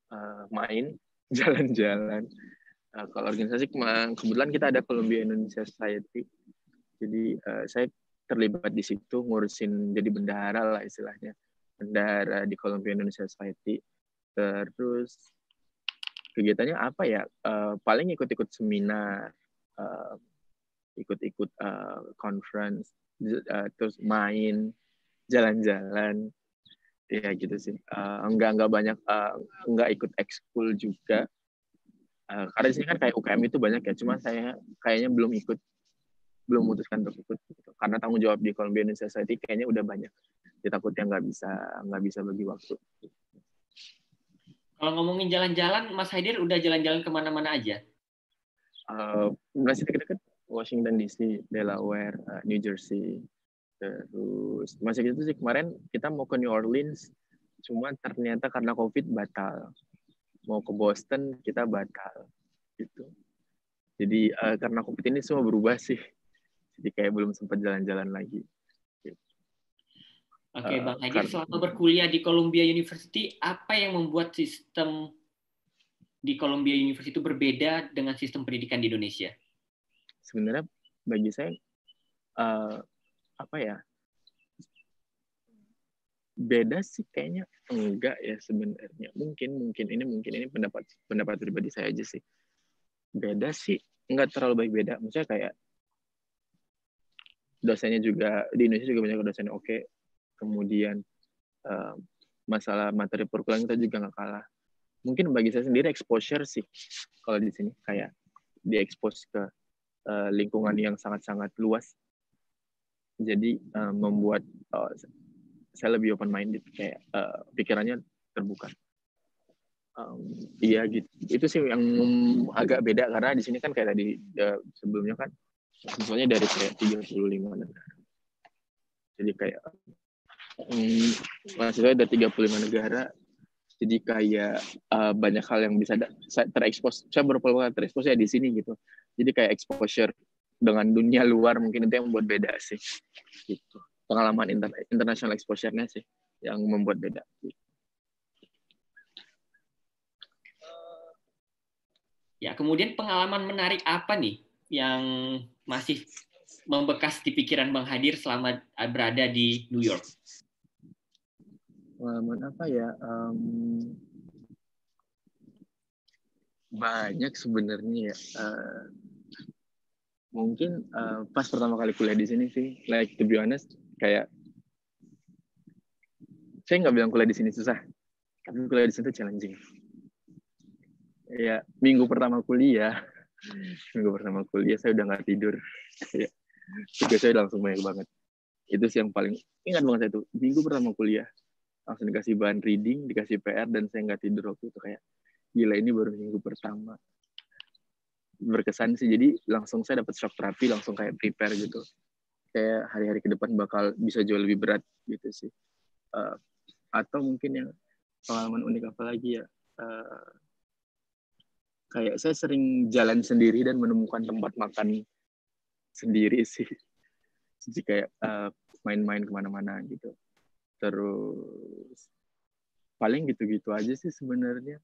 Uh, main jalan-jalan. Uh, kalau organisasi kebetulan kita ada Columbia Indonesia Society. Jadi uh, saya terlibat di situ ngurusin jadi bendahara lah istilahnya. Bendahara di Columbia Indonesia Society. Terus kegiatannya apa ya? Uh, paling ikut-ikut seminar, uh, ikut-ikut uh, conference, uh, terus main, jalan-jalan, ya gitu sih. Uh, enggak enggak banyak, uh, enggak ikut ekskul juga uh, karena di sini kan kayak UKM itu banyak ya cuma saya kayaknya belum ikut belum memutuskan untuk ikut gitu. karena tanggung jawab di Columbia Society kayaknya udah banyak kita takutnya nggak bisa nggak bisa bagi waktu. Kalau ngomongin jalan-jalan Mas Haidir udah jalan-jalan ke mana-mana aja? Uh, masih dekat-dekat Washington DC Delaware uh, New Jersey. Terus masih gitu sih. Kemarin kita mau ke New Orleans cuma ternyata karena COVID batal. Mau ke Boston kita batal gitu. Jadi uh, karena covid ini semua berubah sih. Jadi kayak belum sempat jalan-jalan lagi Oke, okay, Bang Haji, selama berkuliah di Columbia University, apa yang membuat sistem di Columbia University itu berbeda dengan sistem pendidikan di Indonesia? Sebenarnya bagi saya uh, apa ya? Beda sih kayaknya. Enggak ya sebenarnya. Mungkin mungkin ini mungkin ini pendapat pendapat pribadi saya aja sih. Beda sih. Enggak terlalu baik beda. Maksudnya kayak dosennya juga di Indonesia juga banyak dosen oke. okay. Kemudian uh, masalah materi perkuliahan kita juga nggak kalah. Mungkin bagi saya sendiri exposure sih kalau di sini. Kayak diekspos ke uh, lingkungan yang sangat-sangat luas. Jadi uh, membuat uh, saya lebih open minded kayak uh, pikirannya terbuka. Um, iya gitu. Itu sih yang agak beda. Karena di sini kan kayak tadi ya, sebelumnya kan misalnya dari kayak 35 negara. Jadi kayak um, mahasiswa dari 35 negara jadi kayak uh, banyak hal yang bisa terekspos saya baru pertama terekspos ya di sini gitu. Jadi kayak exposure dengan dunia luar mungkin itu yang membuat beda sih gitu. Pengalaman inter international exposure-nya sih yang membuat beda. Ya kemudian pengalaman menarik apa nih yang masih membekas di pikiran Bang Hadir selama berada di New York? Pengalaman apa ya? Um, banyak sebenarnya ya. Uh, mungkin uh, pas pertama kali kuliah di sini sih, like to be honest, kayak saya nggak bilang kuliah di sini susah, tapi kuliah di sini tuh challenging. Ya minggu pertama kuliah, minggu pertama kuliah saya udah nggak tidur. Tugas saya langsung banyak banget. Itu sih yang paling ingat banget saya itu minggu pertama kuliah langsung dikasih bahan reading dikasih PR dan saya nggak tidur waktu itu. Kayak gila ini baru minggu pertama. Berkesan sih. Jadi langsung saya dapat shock terapi langsung kayak prepare gitu. Kayak hari-hari ke depan bakal bisa jauh lebih berat gitu sih. Uh, atau mungkin yang pengalaman unik apa lagi ya? Uh, kayak saya sering jalan sendiri dan menemukan tempat makan sendiri sih. Jadi kayak uh, main-main ke mana-mana gitu. Terus paling gitu-gitu aja sih sebenarnya.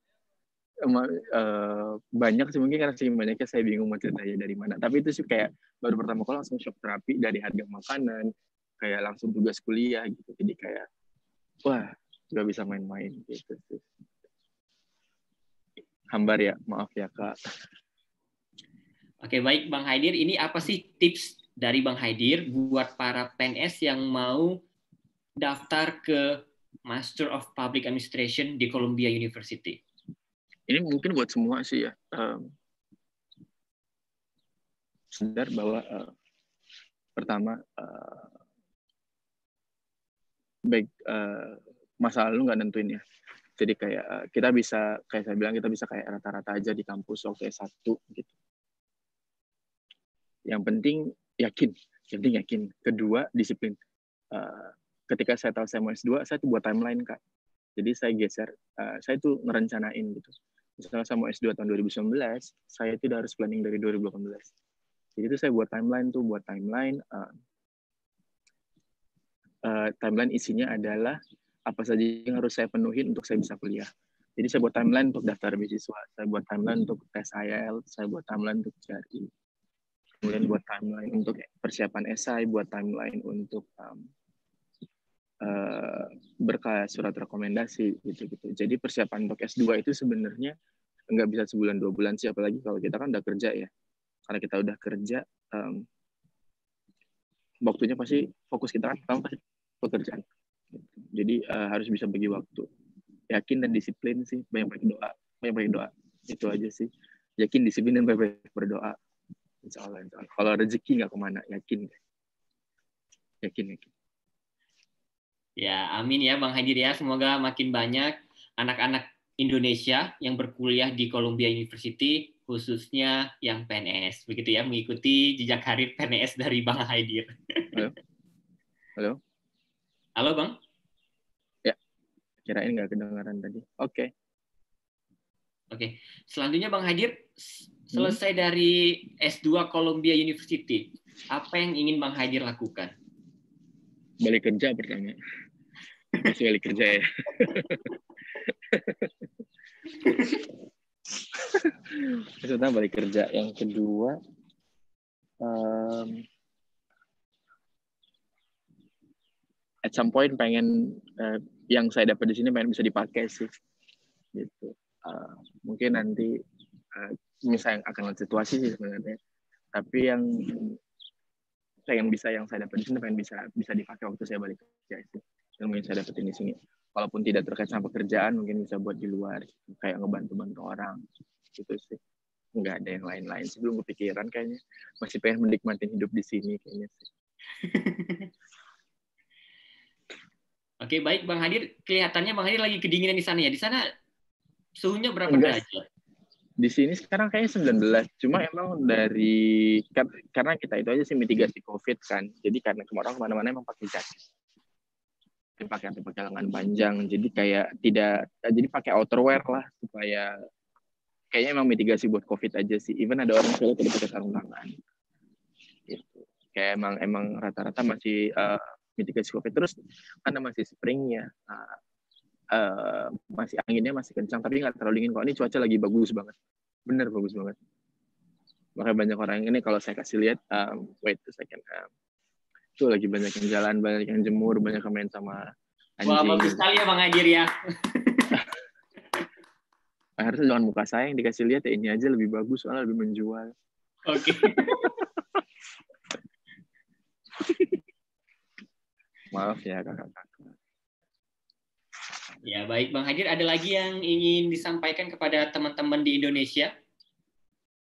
Uh, banyak sih mungkin karena sih banyaknya saya bingung mau ceritanya dari mana. Tapi itu sih kayak baru pertama kali langsung shock terapi dari harga makanan kayak langsung tugas kuliah gitu. Jadi kayak wah nggak bisa main-main gitu sih. Hambar ya maaf ya kak Oke, baik Bang Haidir, ini apa sih tips dari Bang Haidir buat para PNS yang mau daftar ke Master of Public Administration di Columbia University? Ini mungkin buat semua sih ya. Um, sadar bahwa uh, pertama uh, baik uh, masa lalu nggak nentuin ya. Jadi kayak kita bisa kayak saya bilang kita bisa kayak rata-rata aja di kampus waktu S1 gitu yang penting yakin, yang penting yakin. Kedua, disiplin. Uh, ketika saya tahu saya mau S2, saya tuh buat timeline, Kak. Jadi saya geser, uh, saya tuh ngerencanain gitu. Misalnya saya mau S2 tahun 2019, saya tidak harus planning dari 2018. Jadi itu saya buat timeline tuh, buat timeline. Uh, uh, timeline isinya adalah apa saja yang harus saya penuhin untuk saya bisa kuliah. Jadi saya buat timeline untuk daftar beasiswa, saya buat timeline untuk tes IELTS, saya buat timeline untuk cari kemudian buat timeline untuk persiapan esai, buat timeline untuk um, uh, berkas surat rekomendasi gitu-gitu. Jadi persiapan untuk S2 itu sebenarnya nggak bisa sebulan dua bulan sih, apalagi kalau kita kan udah kerja ya. Karena kita udah kerja, um, waktunya pasti fokus kita kan pertama pasti pekerjaan. Jadi uh, harus bisa bagi waktu. Yakin dan disiplin sih, banyak-banyak doa, banyak-banyak doa. Itu aja sih. Yakin, disiplin, dan banyak-banyak berdoa Insya Allah, insya Allah. Kalau rezeki nggak ke mana, yakin. Yakin, yakin. Ya, amin ya Bang Hadir ya. Semoga makin banyak anak-anak Indonesia yang berkuliah di Columbia University, khususnya yang PNS. Begitu ya, mengikuti jejak karir PNS dari Bang Haidir. Halo? Halo? Halo, Bang? Ya, kirain nggak kedengaran tadi. Oke. Okay. Oke, selanjutnya Bang Hadir, selesai hmm. dari S2 Columbia University, apa yang ingin Bang Hadir lakukan? Balik kerja pertama. Masih balik kerja ya. Maksudnya balik kerja. Yang kedua, um, at some point pengen uh, yang saya dapat di sini pengen bisa dipakai sih. Gitu uh, mungkin nanti uh, misalnya akan situasi sih sebenarnya. Tapi yang yang bisa yang saya dapat di sini pengen bisa bisa dipakai waktu saya balik kerja itu yang mungkin saya dapetin di sini. Walaupun tidak terkait sama pekerjaan mungkin bisa buat di luar. Kayak ngebantu-bantu orang. Gitu sih. Nggak ada yang lain-lain sebelum kepikiran kayaknya. Masih pengen menikmati hidup di sini kayaknya sih. Oke baik Bang Hadir. Kelihatannya Bang Hadir lagi kedinginan di sana ya. Di sana Suhunya berapa Enggak. derajat? Di sini sekarang kayaknya 19. Cuma emang dari karena kita itu aja sih mitigasi COVID kan. Jadi karena kemarin ke mana-mana emang pakai jaket. pakai pakai lengan panjang jadi kayak tidak jadi pakai outerwear lah supaya kayaknya emang mitigasi buat covid aja sih even ada orang yang tidak pakai sarung tangan gitu kayak emang emang rata-rata masih uh, mitigasi covid terus karena masih spring ya uh, masih anginnya masih kencang tapi nggak terlalu dingin kok ini cuaca lagi bagus banget bener bagus banget makanya banyak orang ini kalau saya kasih lihat um, wait a second um, itu lagi banyak yang jalan, banyak yang jemur, banyak yang main sama anjing. Wah, bagus sekali ya Bang Adir ya. Harusnya jangan muka saya yang dikasih lihat ya ini aja lebih bagus soalnya lebih menjual. Oke. Okay. Maaf ya kakak-kakak. Ya baik Bang Hadir, ada lagi yang ingin disampaikan kepada teman-teman di Indonesia?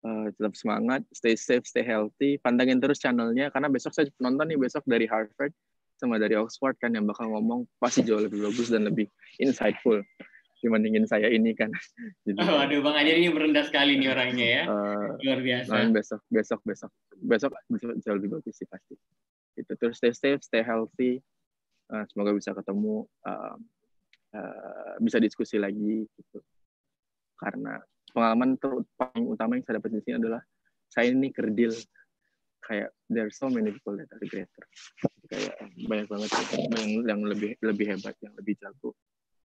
uh, tetap semangat, stay safe, stay healthy. Pantengin terus channelnya karena besok saya nonton nih besok dari Harvard sama dari Oxford kan yang bakal ngomong pasti jauh lebih bagus dan lebih insightful dibandingin saya ini kan. Jadi, oh, aduh Bang Ajar ini merendah sekali nih orangnya ya. Uh, Luar biasa. Nah, besok, besok, besok, besok bisa jauh lebih bagus sih pasti. Itu terus stay safe, stay healthy. Uh, semoga bisa ketemu, uh, uh, bisa diskusi lagi gitu. Karena pengalaman ter paling utama yang saya dapat di sini adalah saya ini kerdil. Kayak there are so many people that are greater. Kayak banyak banget yang yang lebih lebih hebat yang lebih jago.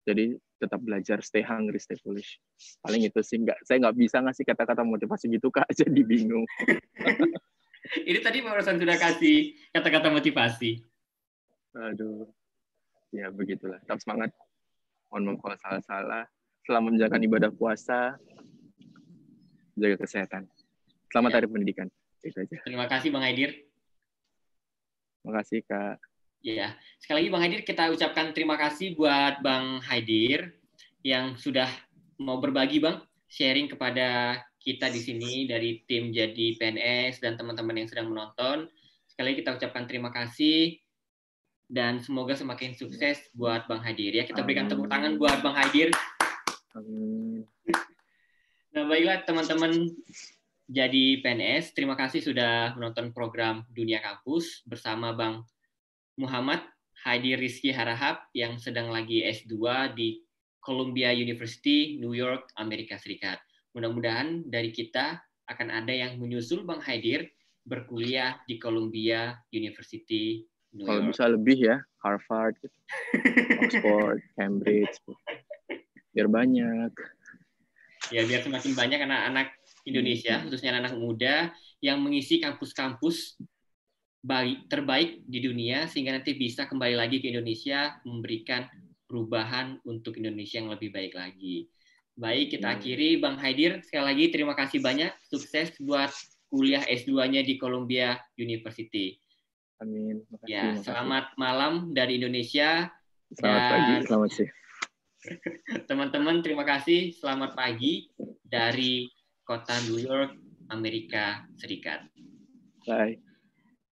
Jadi tetap belajar stay hungry stay foolish. Paling itu sih nggak saya nggak bisa ngasih kata-kata motivasi gitu kak. Jadi bingung. Ini tadi barusan sudah kasih kata-kata motivasi. Aduh. Ya begitulah. Tetap semangat mohon maaf kalau salah-salah selama menjalankan ibadah puasa jaga kesehatan. Selamat ya. Hari Pendidikan. Itu aja. Terima kasih Bang Haidir. Terima kasih Kak. Ya, sekali lagi Bang Haidir kita ucapkan terima kasih buat Bang Haidir yang sudah mau berbagi Bang sharing kepada kita di sini dari tim jadi PNS dan teman-teman yang sedang menonton. Sekali lagi kita ucapkan terima kasih dan semoga semakin sukses buat Bang Haidir ya. Kita berikan tepuk tangan buat Bang Haidir. Amin. Nah, baiklah teman-teman jadi PNS, terima kasih sudah menonton program Dunia Kampus bersama Bang Muhammad Hadi Rizky Harahap yang sedang lagi S2 di Columbia University, New York, Amerika Serikat. Mudah-mudahan dari kita akan ada yang menyusul Bang Haidir berkuliah di Columbia University. Kalau bisa lebih ya, Harvard, gitu. Oxford, Cambridge. Biar banyak ya biar semakin banyak anak-anak Indonesia hmm. khususnya anak-anak muda yang mengisi kampus-kampus baik terbaik di dunia sehingga nanti bisa kembali lagi ke Indonesia memberikan perubahan untuk Indonesia yang lebih baik lagi. Baik, kita hmm. akhiri Bang Haidir sekali lagi terima kasih banyak sukses buat kuliah S2-nya di Columbia University. Amin. Makasih, ya, selamat malam dari Indonesia. Selamat dan... pagi, selamat sih. Teman-teman, terima kasih. Selamat pagi dari kota New York, Amerika Serikat. Bye.